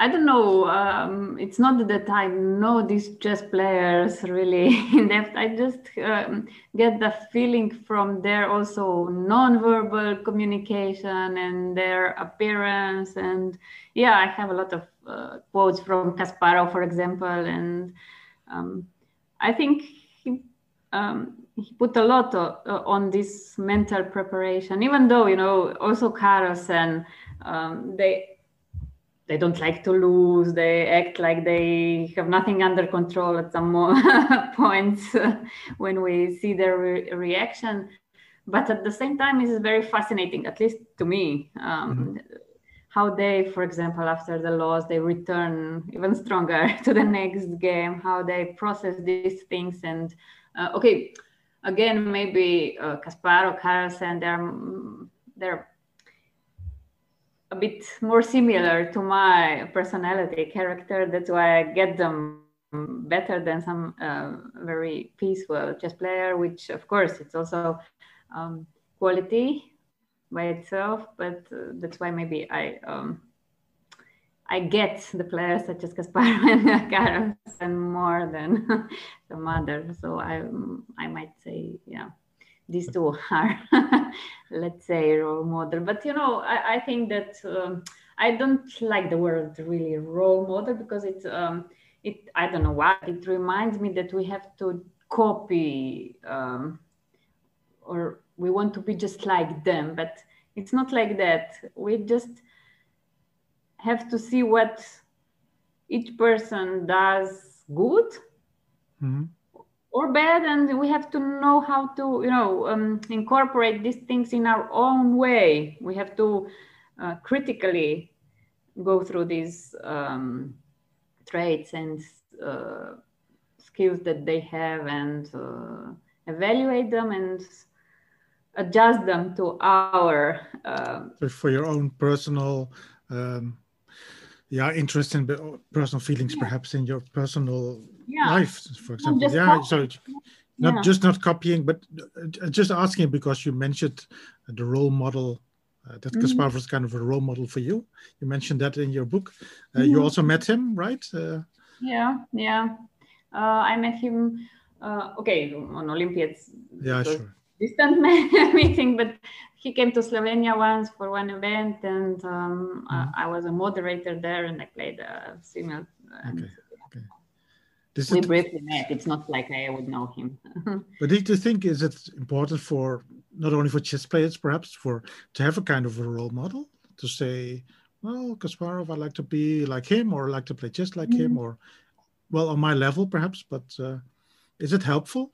I don't know. Um, it's not that I know these chess players really *laughs* in depth. I just um, get the feeling from their also non-verbal communication and their appearance. And yeah, I have a lot of uh, quotes from Kasparov, for example. And um, I think he, um, he put a lot of, uh, on this mental preparation, even though, you know, also Carlsen, um, they they don't like to lose. They act like they have nothing under control at some *laughs* points *laughs* when we see their re- reaction. But at the same time, it's very fascinating, at least to me, um, mm-hmm. how they, for example, after the loss, they return even stronger *laughs* to the next game, how they process these things. And uh, okay, again, maybe uh, Kasparov, Carlsen, they're, they're a bit more similar to my personality character. That's why I get them better than some uh, very peaceful chess player, which of course it's also um, quality by itself, but uh, that's why maybe I um, I get the players such as Kasparov *laughs* and Carlsen more than *laughs* some others. So I I might say yeah these two are *laughs* let's say role model. But you know i, I think that um, i don't like the word really role model because it's um, it i don't know why it reminds me that we have to copy um, or we want to be just like them. But it's not like that. We just have to see what each person does good mm-hmm or bad and we have to know how to you know um, incorporate these things in our own way we have to uh, critically go through these um, traits and uh, skills that they have and uh, evaluate them and adjust them to our uh, for your own personal um, yeah interest in personal feelings yeah. perhaps in your personal yeah. life for example yeah so not yeah. just not copying but uh, just asking because you mentioned the role model uh, that mm-hmm. Kasparov was kind of a role model for you you mentioned that in your book uh, mm-hmm. you also met him right uh, yeah yeah uh, i met him uh, okay on olympiads yeah sure distant *laughs* meeting but he came to Slovenia once for one event, and um, mm-hmm. I, I, was a moderator there, and I played a female. And, okay. This we briefly met. It's not like I would know him. *laughs* but did you think is it important for not only for chess players, perhaps for to have a kind of a role model to say, well, Kasparov, I'd like to be like him, or like to play chess like mm-hmm. him, or well, on my level, perhaps. But uh, is it helpful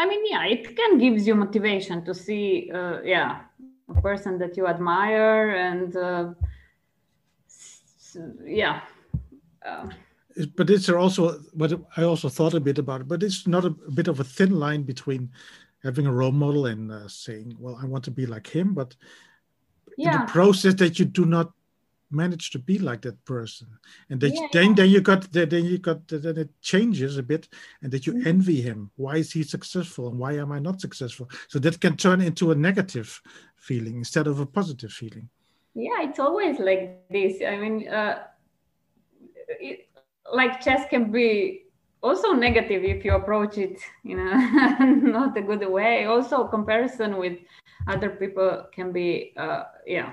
I mean, yeah, it can gives you motivation to see, uh, yeah, a person that you admire and uh, yeah. Uh, but it's also what I also thought a bit about it. But it's not a, a bit of a thin line between having a role model and uh, saying, "Well, I want to be like him," but yeah. the process that you do not manage to be like that person and that yeah. then then you got then you got then it changes a bit and that you mm-hmm. envy him why is he successful and why am i not successful so that can turn into a negative feeling instead of a positive feeling yeah it's always like this i mean uh, it, like chess can be also negative if you approach it in a *laughs* not a good way also comparison with other people can be uh, yeah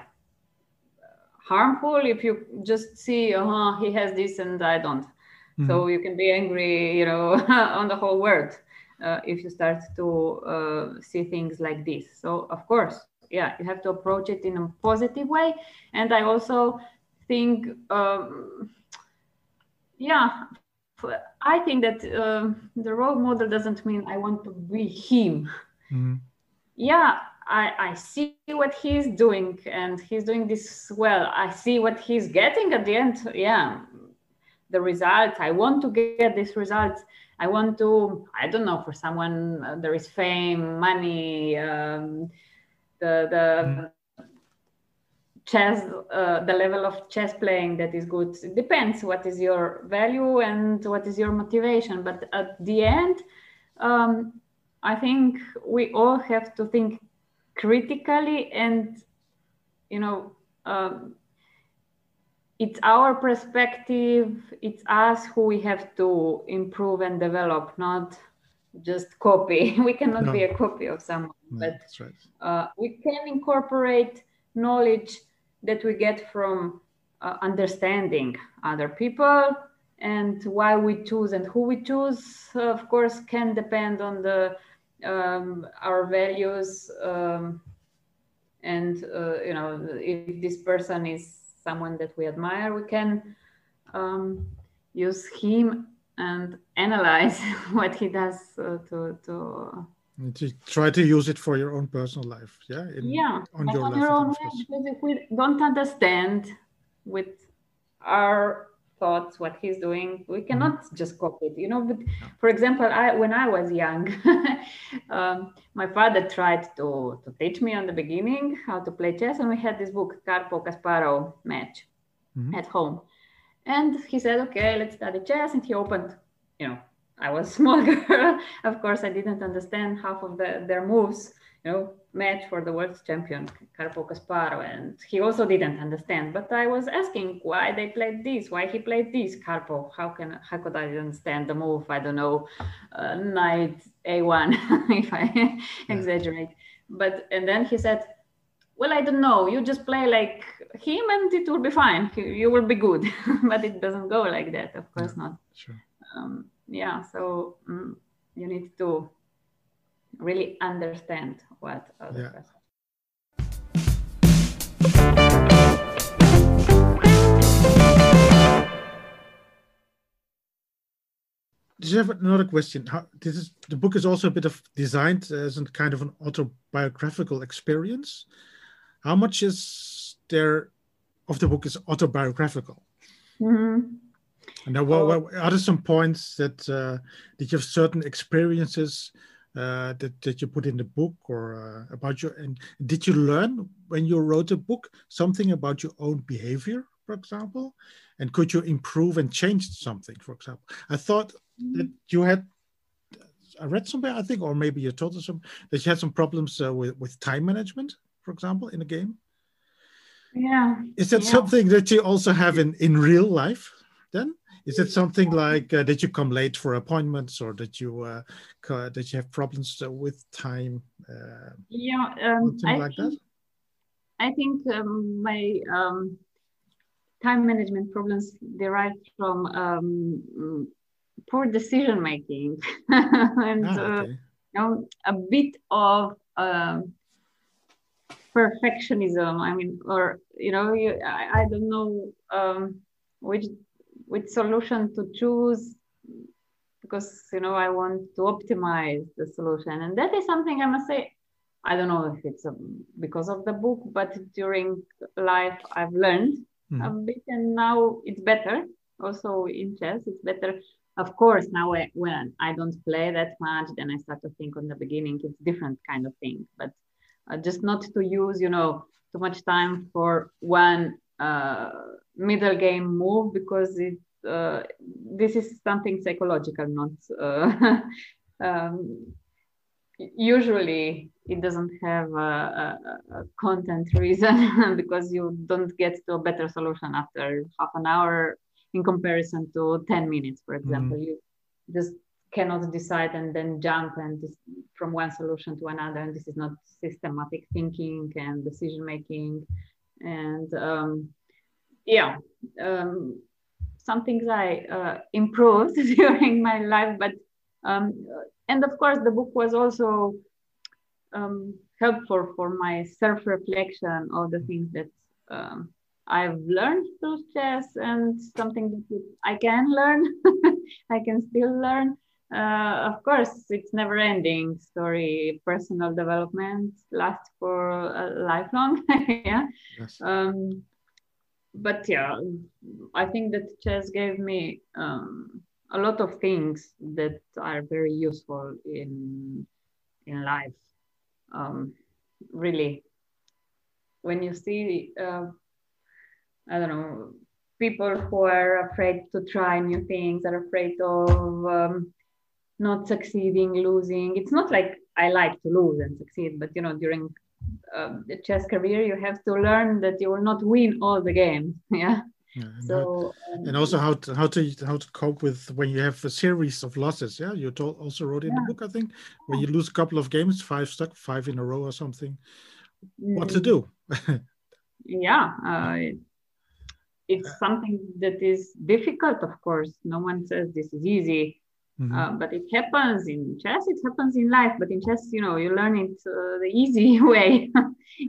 harmful if you just see, uh-huh, he has this and I don't. Mm-hmm. So you can be angry, you know, *laughs* on the whole world uh, if you start to uh, see things like this. So of course, yeah, you have to approach it in a positive way. And I also think, um, yeah, I think that uh, the role model doesn't mean I want to be him. Mm-hmm. Yeah, I, I see what he's doing and he's doing this well. I see what he's getting at the end. Yeah, the results. I want to get these results. I want to, I don't know, for someone uh, there is fame, money, um, the the mm. Chess, uh, the level of chess playing that is good. It depends what is your value and what is your motivation. But at the end, um, I think we all have to think critically and, you know. Um, it's our perspective it's us who we have to improve and develop not just copy *laughs* we cannot no. be a copy of someone no, but right. uh, we can incorporate knowledge that we get from uh, understanding other people and why we choose and who we choose of course can depend on the um, our values um, and uh, you know if this person is someone that we admire, we can um, use him and analyze *laughs* what he does uh, to, to to try to use it for your own personal life yeah In, yeah on your, on your own way, because if we don't understand with our thoughts what he's doing we mm-hmm. cannot mm-hmm. just copy it you know but for example i when i was young *laughs* um, my father tried to to teach me on the beginning how to play chess and we had this book karpov kasparov match mm-hmm. at home and he said okay let's study chess and he opened you know i was *laughs* small girl of course i didn't understand half of the, their moves you know match for the world champion Karpov Kasparov, and he also didn't understand. But I was asking why they played this, why he played this Karpov. How can how could I understand the move? I don't know, uh, knight a1 *laughs* if I yeah. exaggerate. But and then he said, well, I don't know. You just play like him, and it will be fine. You will be good. *laughs* but it doesn't go like that. Of course yeah, not. Sure. Um, yeah. So mm, you need to really understand what other yeah. person. Just have another question. How, this is the book is also a bit of designed as a kind of an autobiographical experience. How much is there of the book is autobiographical? Mm-hmm. And there, what, what, are there some points that uh, did you have certain experiences uh, that, that you put in the book or uh, about your and did you learn when you wrote a book something about your own behavior for example? And could you improve and change something for example? I thought that mm-hmm. you had i read somewhere i think or maybe you told us some that you had some problems uh, with, with time management for example in a game. Yeah. Is that yeah. something that you also have in in real life then is it something like uh, that you come late for appointments, or that you uh, that you have problems uh, with time? Uh, yeah, um, I like think, that. I think um, my um, time management problems derive from um, poor decision making *laughs* and ah, uh, okay. you know, a bit of um, perfectionism. I mean, or you know, you, I, I don't know um, which which solution to choose because you know I want to optimize the solution, and that is something I must say. I don't know if it's um, because of the book, but during life I've learned mm. a bit, and now it's better. Also in chess, it's better. Of course, now when I don't play that much, then I start to think on the beginning it's different kind of thing. But uh, just not to use, you know, too much time for one uh, middle game move because it uh, this is something psychological, not uh, *laughs* um, usually it doesn't have a, a, a content reason *laughs* because you don't get to a better solution after half an hour in comparison to 10 minutes for example mm. you just cannot decide and then jump and from one solution to another and this is not systematic thinking and decision making and um, yeah um, some things I uh, improved *laughs* during my life, but um, and of course the book was also um, helpful for my self-reflection of the things that um, I've learned through chess and something that I can learn, *laughs* I can still learn. Uh, of course, it's never ending story. Personal development lasts for a lifelong. *laughs* yeah. Yes. Um, but yeah, I think that chess gave me um, a lot of things that are very useful in in life. Um, really, when you see, uh, I don't know, people who are afraid to try new things, are afraid of um, not succeeding, losing. It's not like I like to lose and succeed, but you know, during uh, the chess career, you have to learn that you will not win all the games. *laughs* Yeah. Yeah, and so how, um, and also how to, how to how to cope with when you have a series of losses. Yeah, you told, also wrote in yeah. the book, I think, when you lose a couple of games, five stuck, five in a row or something. Mm. What to mm. do? *laughs* yeah, uh, it's something that is difficult. Of course, no one says this is easy. Mm-hmm. Uh, but it happens in chess, it happens in life. But in chess, you know, you learn it uh, the easy *laughs* way.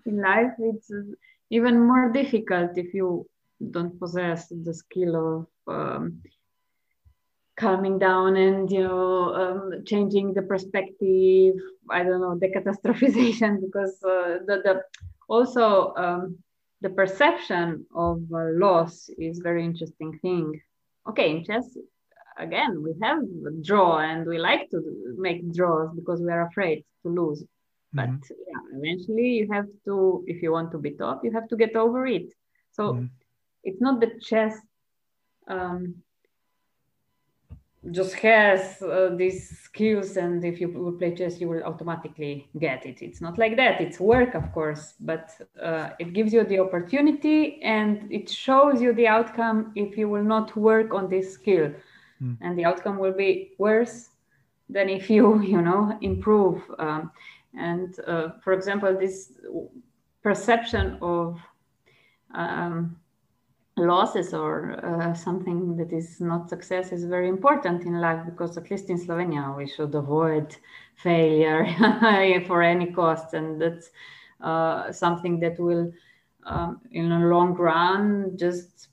in life, it's uh, even more difficult if you don't possess the skill of um, calming down and you know um, changing the perspective i don't know the catastrophization *laughs* because uh, the, the also um, the perception of uh, loss is very interesting thing okay in chess again we have a draw and we like to make draws because we are afraid to lose. But mm-hmm. yeah, eventually you have to if you want to be top you have to get over it. So mm-hmm. it's not that chess um, just has uh, these skills and if you will play chess you will automatically get it. It's not like that. It's work of course but uh, it gives you the opportunity and it shows you the outcome if you will not work on this skill mm. and the outcome will be worse than if you *laughs* you know improve um, and uh, for example this perception of um, losses or uh, something that is not success is very important in life because at least in Slovenia we should avoid failure *laughs* for any cost and that's uh, something that will um, in a long run just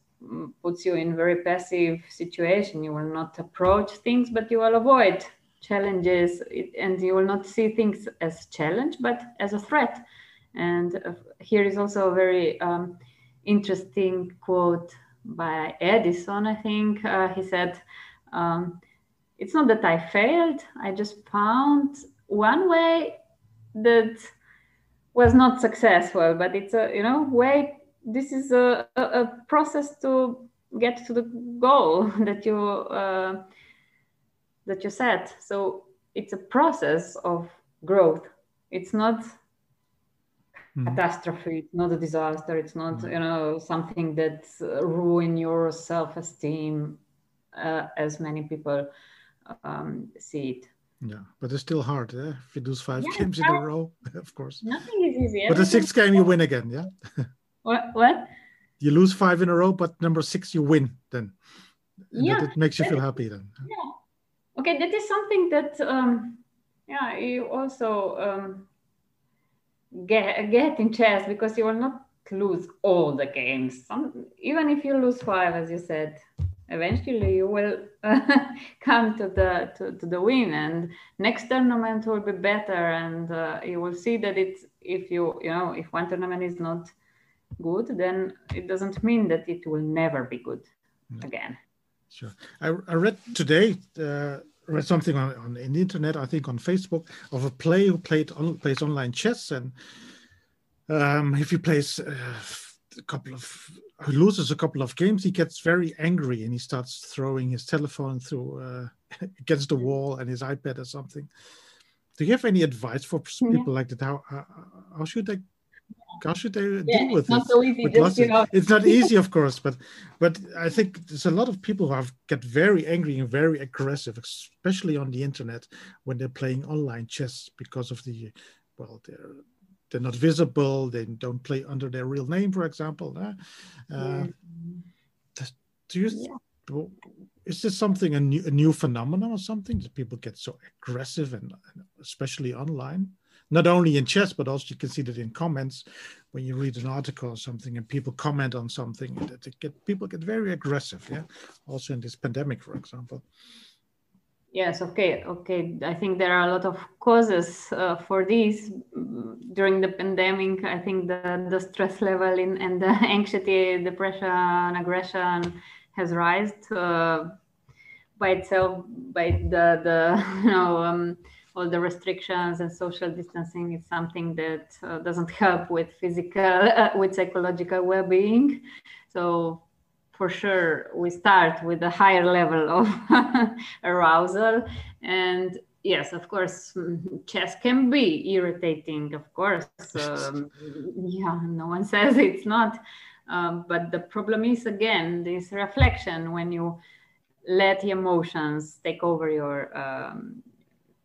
puts you in very passive situation. You will not approach things but you will avoid challenges. And you will not see things as challenge but as a threat. And uh, here is also a very um, interesting quote by Edison, I think. Uh, he said, um, It's not that I failed, I just found one way that was not successful, but it's a, you know, way, this is a, a, a process to get to the goal *laughs* that you, uh, that you set. So it's a process of growth. It's not mm. catastrophe it's not a disaster it's not mm. you know something that uh, ruin your self-esteem uh, as many people um, see it yeah but it's still hard eh? if you lose five yeah, games in a row *laughs* of course nothing is easy but the sixth game you win again yeah *laughs* what? What? You lose five in a row but number six you win then. Yeah it makes you feel happy then. Yeah. Okay that is something that um yeah you also um get get in chess because you will not lose all the games. Some, even if you lose five, as you said, eventually you will *laughs* come to the to, to, the win, and next tournament will be better, and uh, you will see that it's if you you know if one tournament is not good, then it doesn't mean that it will never be good no. again. Sure. I, I read today. Uh, read something on, on in the internet, I think on Facebook, of a player who played on, plays online chess, and um, if he plays uh, a couple of who loses a couple of games, he gets very angry and he starts throwing his telephone through uh, *laughs* against the wall and his iPad or something. Do you have any advice for people yeah. like that? How, how should they how should they yeah, deal with it? So with you know. It's not easy, of course, but but I think there's a lot of people who have get very angry and very aggressive, especially on the internet when they're playing online chess because of the well, they're they're not visible. They don't play under their real name, for example. Uh, yeah. Do you? Yeah. Is this something a new, a new phenomenon or something that people get so aggressive and especially online? Not only in chess, but also you can see that in comments when you read an article or something and people comment on something that get people get very aggressive. Yeah, also in this pandemic, for example. Yes. Okay. Okay. I think there are a lot of causes uh, for this during the pandemic. I think the the stress level in, and the *laughs* anxiety, depression, aggression has risen. Uh, by itself, by the the *laughs* you know um, all the restrictions and social distancing is something that uh, doesn't help with physical *laughs* uh, with psychological well-being. So for sure we start with a higher level *laughs* of arousal. And yes of course chess can be irritating of course. Um, yeah no one *laughs* says it's not. Um, but the problem is again this reflection when you let the emotions take over your um,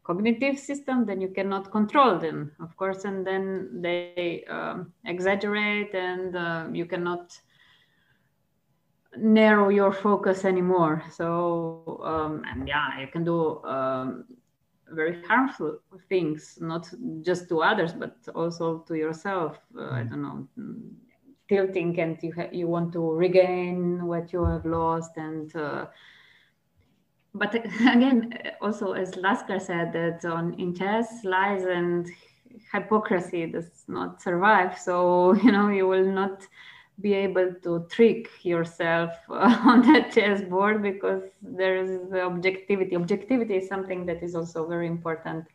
cognitive system then you cannot control them of course and then they um, exaggerate and uh, you cannot narrow your focus anymore so um, and yeah you can do um, very harmful things not just to others but also to yourself uh, i mm. don't know tilting and you ha- you want to regain what you have lost and uh, but *laughs* again also as lasker said that on in chess lies and hypocrisy does not survive so *laughs* you know you will not be able to trick yourself uh, *laughs* on that chessboard because there is the objectivity. Objectivity is something that is also very important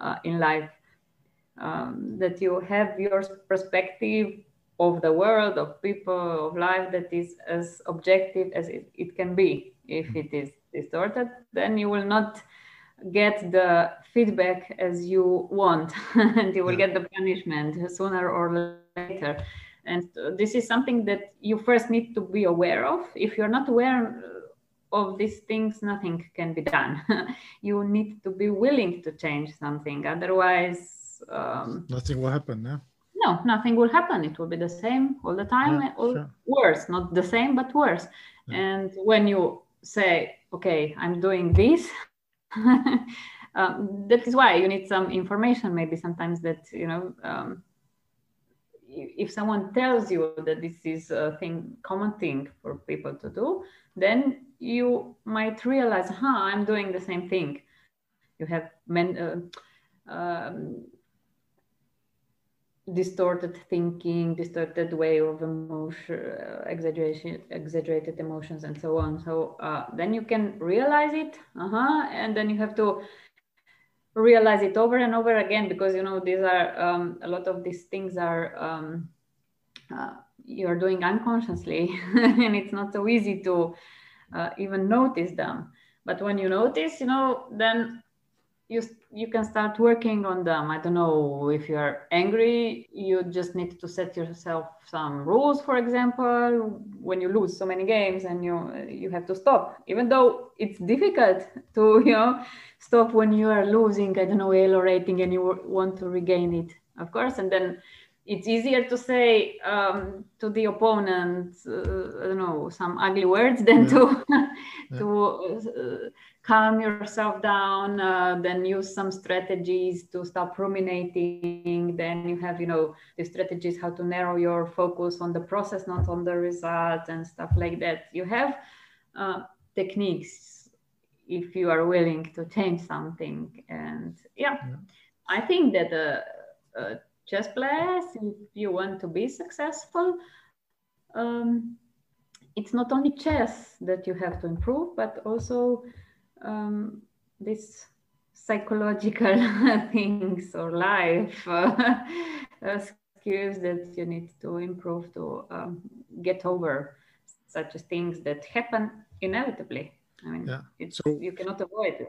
uh, in life. Um, that you have your perspective of the world, of people, of life that is as objective as it, it can be. If it is distorted, then you will not get the feedback as you want *laughs* and you will get the punishment sooner or later. And this is something that you first need to be aware of. If you're not aware of these things nothing can be done. *laughs* You need to be willing to change something. Otherwise um, nothing will happen yeah? no nothing will happen. It will be the same all the time yeah, or sure. worse not the same but worse. Yeah. and when you say okay i'm doing this. *laughs* Um, that is why you need some information maybe sometimes that you know um, if someone tells you that this is a thing common thing for people to do then you might realize huh i'm doing the same thing. You have men, uh, um, distorted thinking distorted way of emotion uh, exaggeration exaggerated emotions and so on. So uh, then you can realize it uh-huh and then you have to realize it over and over again because you know these are um, a lot of these things are um, uh, you're doing unconsciously *laughs* and it's not so easy to uh, even notice them. But when you notice you know then you you can start working on them i don't know if you're angry you just need to set yourself some rules for example when you lose so many games and you you have to stop even though it's difficult to *laughs* you know stop when you are losing i don't know elo rating and you want to regain it of course and then it's easier to say um, to the opponent, uh, I don't know, some ugly words than yeah. to *laughs* yeah. to uh, calm yourself down. Uh, then use some strategies to stop ruminating. Then you have, you know, the strategies how to narrow your focus on the process, not on the result, and stuff like that. You have uh, techniques if you are willing to change something. And yeah, yeah. I think that. Uh, uh, chess players, if you want to be successful, um, it's not only chess that you have to improve, but also um, this psychological *laughs* things or life *laughs* uh, skills that you need to improve to um, get over such things that happen inevitably. I mean, yeah. so, you cannot avoid it.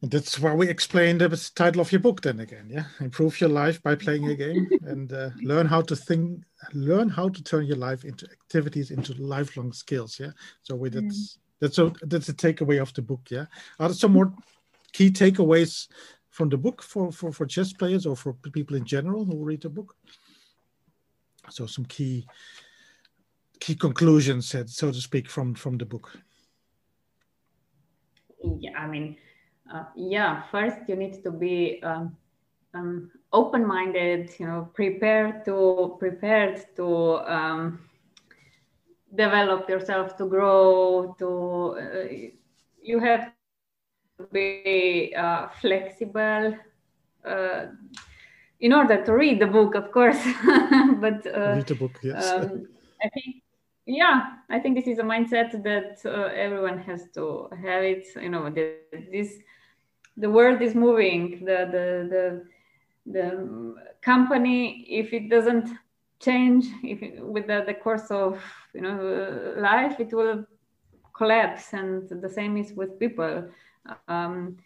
And that's why we explained the title of your book then again, yeah? Improve your life by playing a game *laughs* and uh, learn how to think, learn how to turn your life into activities into lifelong skills, yeah? So with mm. That's, a, that's a takeaway of the book, yeah? Are there some more key takeaways from the book for, for, for chess players or for people in general who read the book? So some key key conclusions, said, so to speak, from, from the book. Yeah, I mean, uh, yeah, first you need to be um, um, open-minded. You know, prepared to prepared to um, develop yourself, to grow. To uh, you have to be uh, flexible uh, in order to read the book, of course. *laughs* but uh, read the book, yes. Um, I think yeah i think this is a mindset that uh, everyone has to have it you know the, this the world is moving the the the the company if it doesn't change if with the, the course of you know life it will collapse and the same is with people. Um,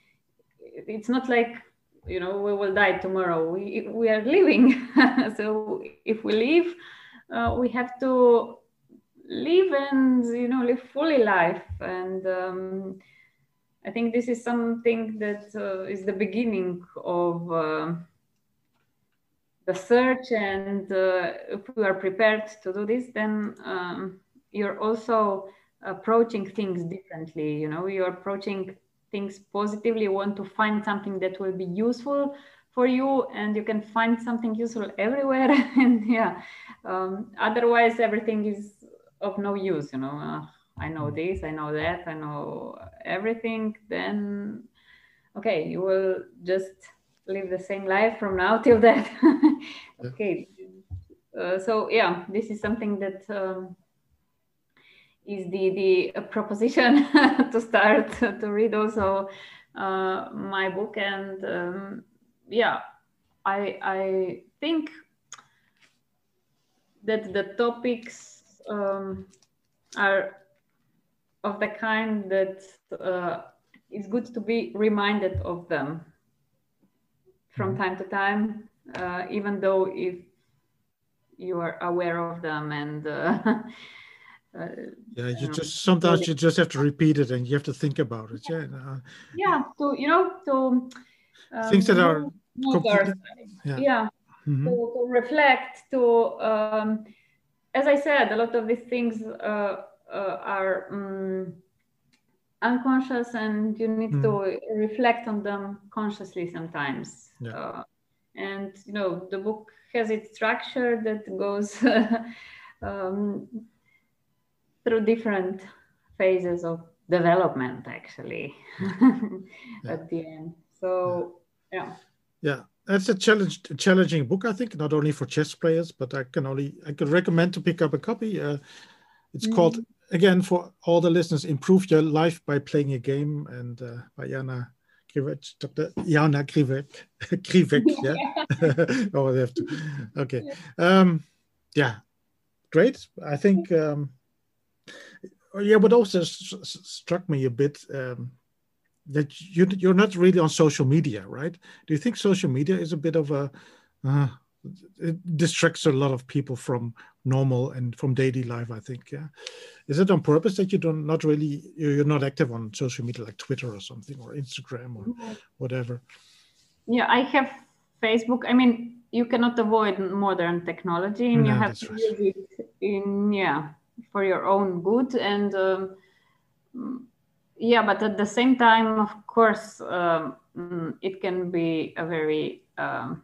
it's not like you know we will die tomorrow. We we are living. *laughs* So if we live uh, we have to live and you know live fully life. And um, i think this is something that uh, is the beginning of uh, the search and uh, if you are prepared to do this then um, you're also approaching things differently. You know you're approaching things positively. You want to find something that will be useful for you and you can find something useful everywhere. *laughs* And yeah um, otherwise everything is of no use you know. Uh, i know mm. this i know that i know everything. Then okay you will just live the same life from now till that *laughs* okay. Uh, so yeah this is something that um, is the the proposition *laughs* to start to read also uh, my book. And um, yeah i i think that the topics um, are of the kind that uh, it's good to be reminded of them from mm-hmm. time to time, uh, even though if you are aware of them and uh, *laughs* uh yeah you just sometimes you just have to repeat it and you have to think about it yeah yeah to you know to um, things that are yeah, yeah. Mm-hmm. To, to, reflect to um, as i said a lot of these things uh, uh, are um, unconscious and you need mm. to reflect on them consciously sometimes. Yeah. uh, and you know the book has its structure that goes *laughs* um, through different phases of development actually. *laughs* At the end. So yeah. yeah. That's a challenge challenging book i think not only for chess players but i can only i could recommend to pick up a copy. Uh, it's mm-hmm. called again for all the listeners improve your life by playing a game and uh, by Jana Krivec, Dr. Jana Krivec, Krivec, *laughs* yeah. *laughs* *laughs* oh, they have to. Okay, um, yeah, great. I think, um, yeah. What also struck me a bit um, that you you're not really on social media, right? Do you think social media is a bit of a uh, it distracts a lot of people from normal and from daily life i think yeah. Is it on purpose that you don't not really you're not active on social media like twitter or something or instagram or whatever? Yeah i have facebook. I mean you cannot avoid modern technology and no, you have to right. use it in yeah for your own good and um, yeah but at the same time of course um, it can be a very um,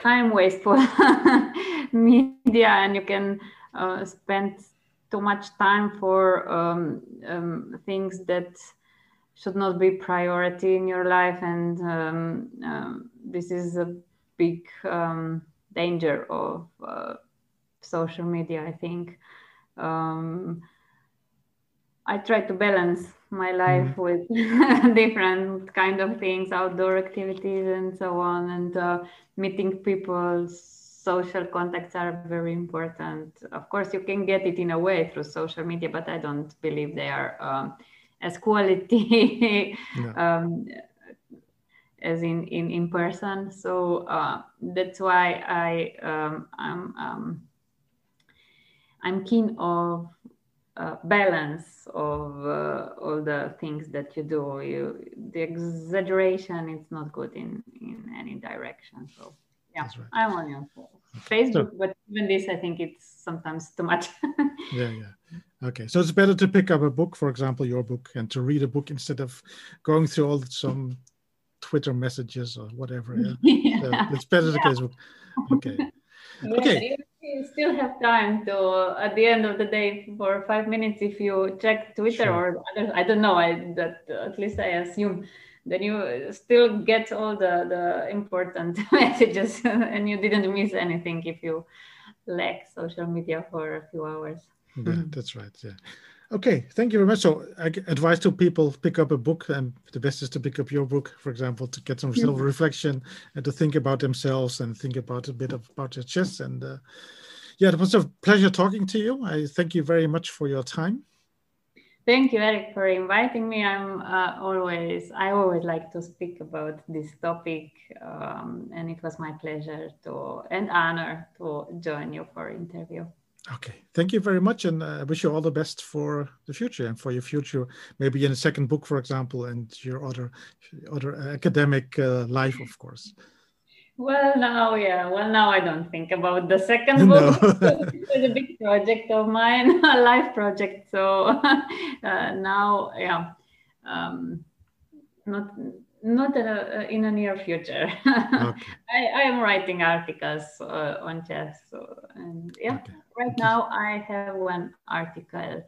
time wasteful *laughs* media and you can uh, spend too much time for um, um, things that should not be priority in your life and um, um this is a big um, danger of uh, social media i think. Um, i try to balance my life mm. with *laughs* different kind of things outdoor activities and so on. And uh, meeting people social contacts are very important. Of course you can get it in a way through social media but i don't believe they are um, as quality *laughs* um, as in, in in person. So uh, that's why i um, i'm um, i'm keen of uh, balance of uh, all the things that you do. You, the exaggeration is not good in in any direction. So yeah, right. I'm on your Facebook, so, but even this, I think it's sometimes too much. *laughs* yeah, yeah. Okay, so it's better to pick up a book, for example, your book, and to read a book instead of going through all some Twitter messages or whatever. Yeah, *laughs* yeah. So it's better to yeah. Okay. *laughs* Okay you still have time to at the end of the day for five minutes if you check twitter sure. or i don't know i that at least i assume then you still get all the the important *laughs* messages *laughs* and you didn't miss anything if you lack social media for a few hours Yeah, that's right. Yeah. Okay, thank you very much. So, I advise to people pick up a book, and the best is to pick up your book, for example, to get some mm-hmm. self-reflection and to think about themselves and think about a bit of, about their chess. And uh, yeah, it was a pleasure talking to you. I thank you very much for your time. Thank you, Eric, for inviting me. I'm uh, always, I always like to speak about this topic, um, and it was my pleasure to and honor to join you for interview. Okay, thank you very much, and I uh, wish you all the best for the future and for your future, maybe in a second book, for example, and your other other academic uh, life, of course. Well, now, yeah. Well, now I don't think about the second book. *laughs* No. it's a big project of mine, *laughs* a life project. So *laughs* uh, now, yeah, um, not not a, in a near future. okay. I, I am writing articles uh, on chess. So, and yeah, okay. Right now I have one article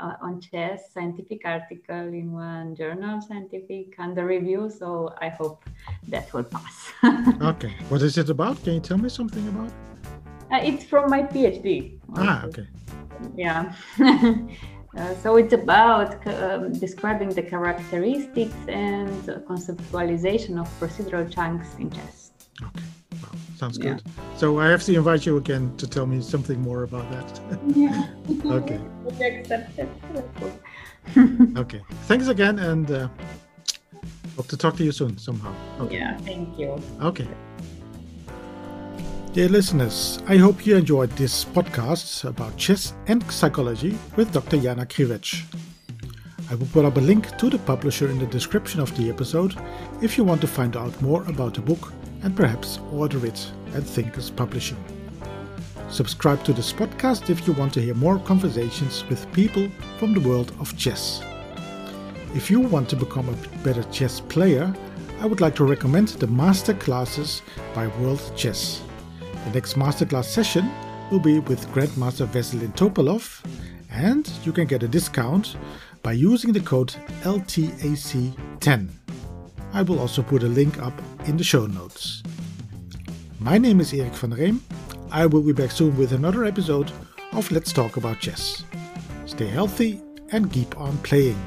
uh, on chess, scientific article in one journal, scientific under review. So I hope that will pass. *laughs* okay. What is it about? Can you tell me something about it? Uh, it's from my PhD. Ah, okay. Yeah. *laughs* uh, so it's about um, describing the characteristics and conceptualization of procedural chunks in chess. Okay. Sounds good. Yeah. So I have to invite you again to tell me something more about that. yeah. *laughs* okay. *laughs* Okay. Thanks again, and uh, hope to talk to you soon somehow. Okay. Yeah. Thank you. Okay. Dear listeners, I hope you enjoyed this podcast about chess and psychology with Dr. Jana Krivec. I will put up a link to the publisher in the description of the episode if you want to find out more about the book and perhaps order it at Thinkers Publishing. Subscribe to this podcast if you want to hear more conversations with people from the world of chess. If you want to become a better chess player, I would like to recommend the master classes by World Chess. The next masterclass session will be with Grandmaster Veselin Topalov, and you can get a discount by using the code LTAC10. I will also put a link up in the show notes. My name is Eric van Reem. I will be back soon with another episode of Let's Talk About Chess. Stay healthy and keep on playing.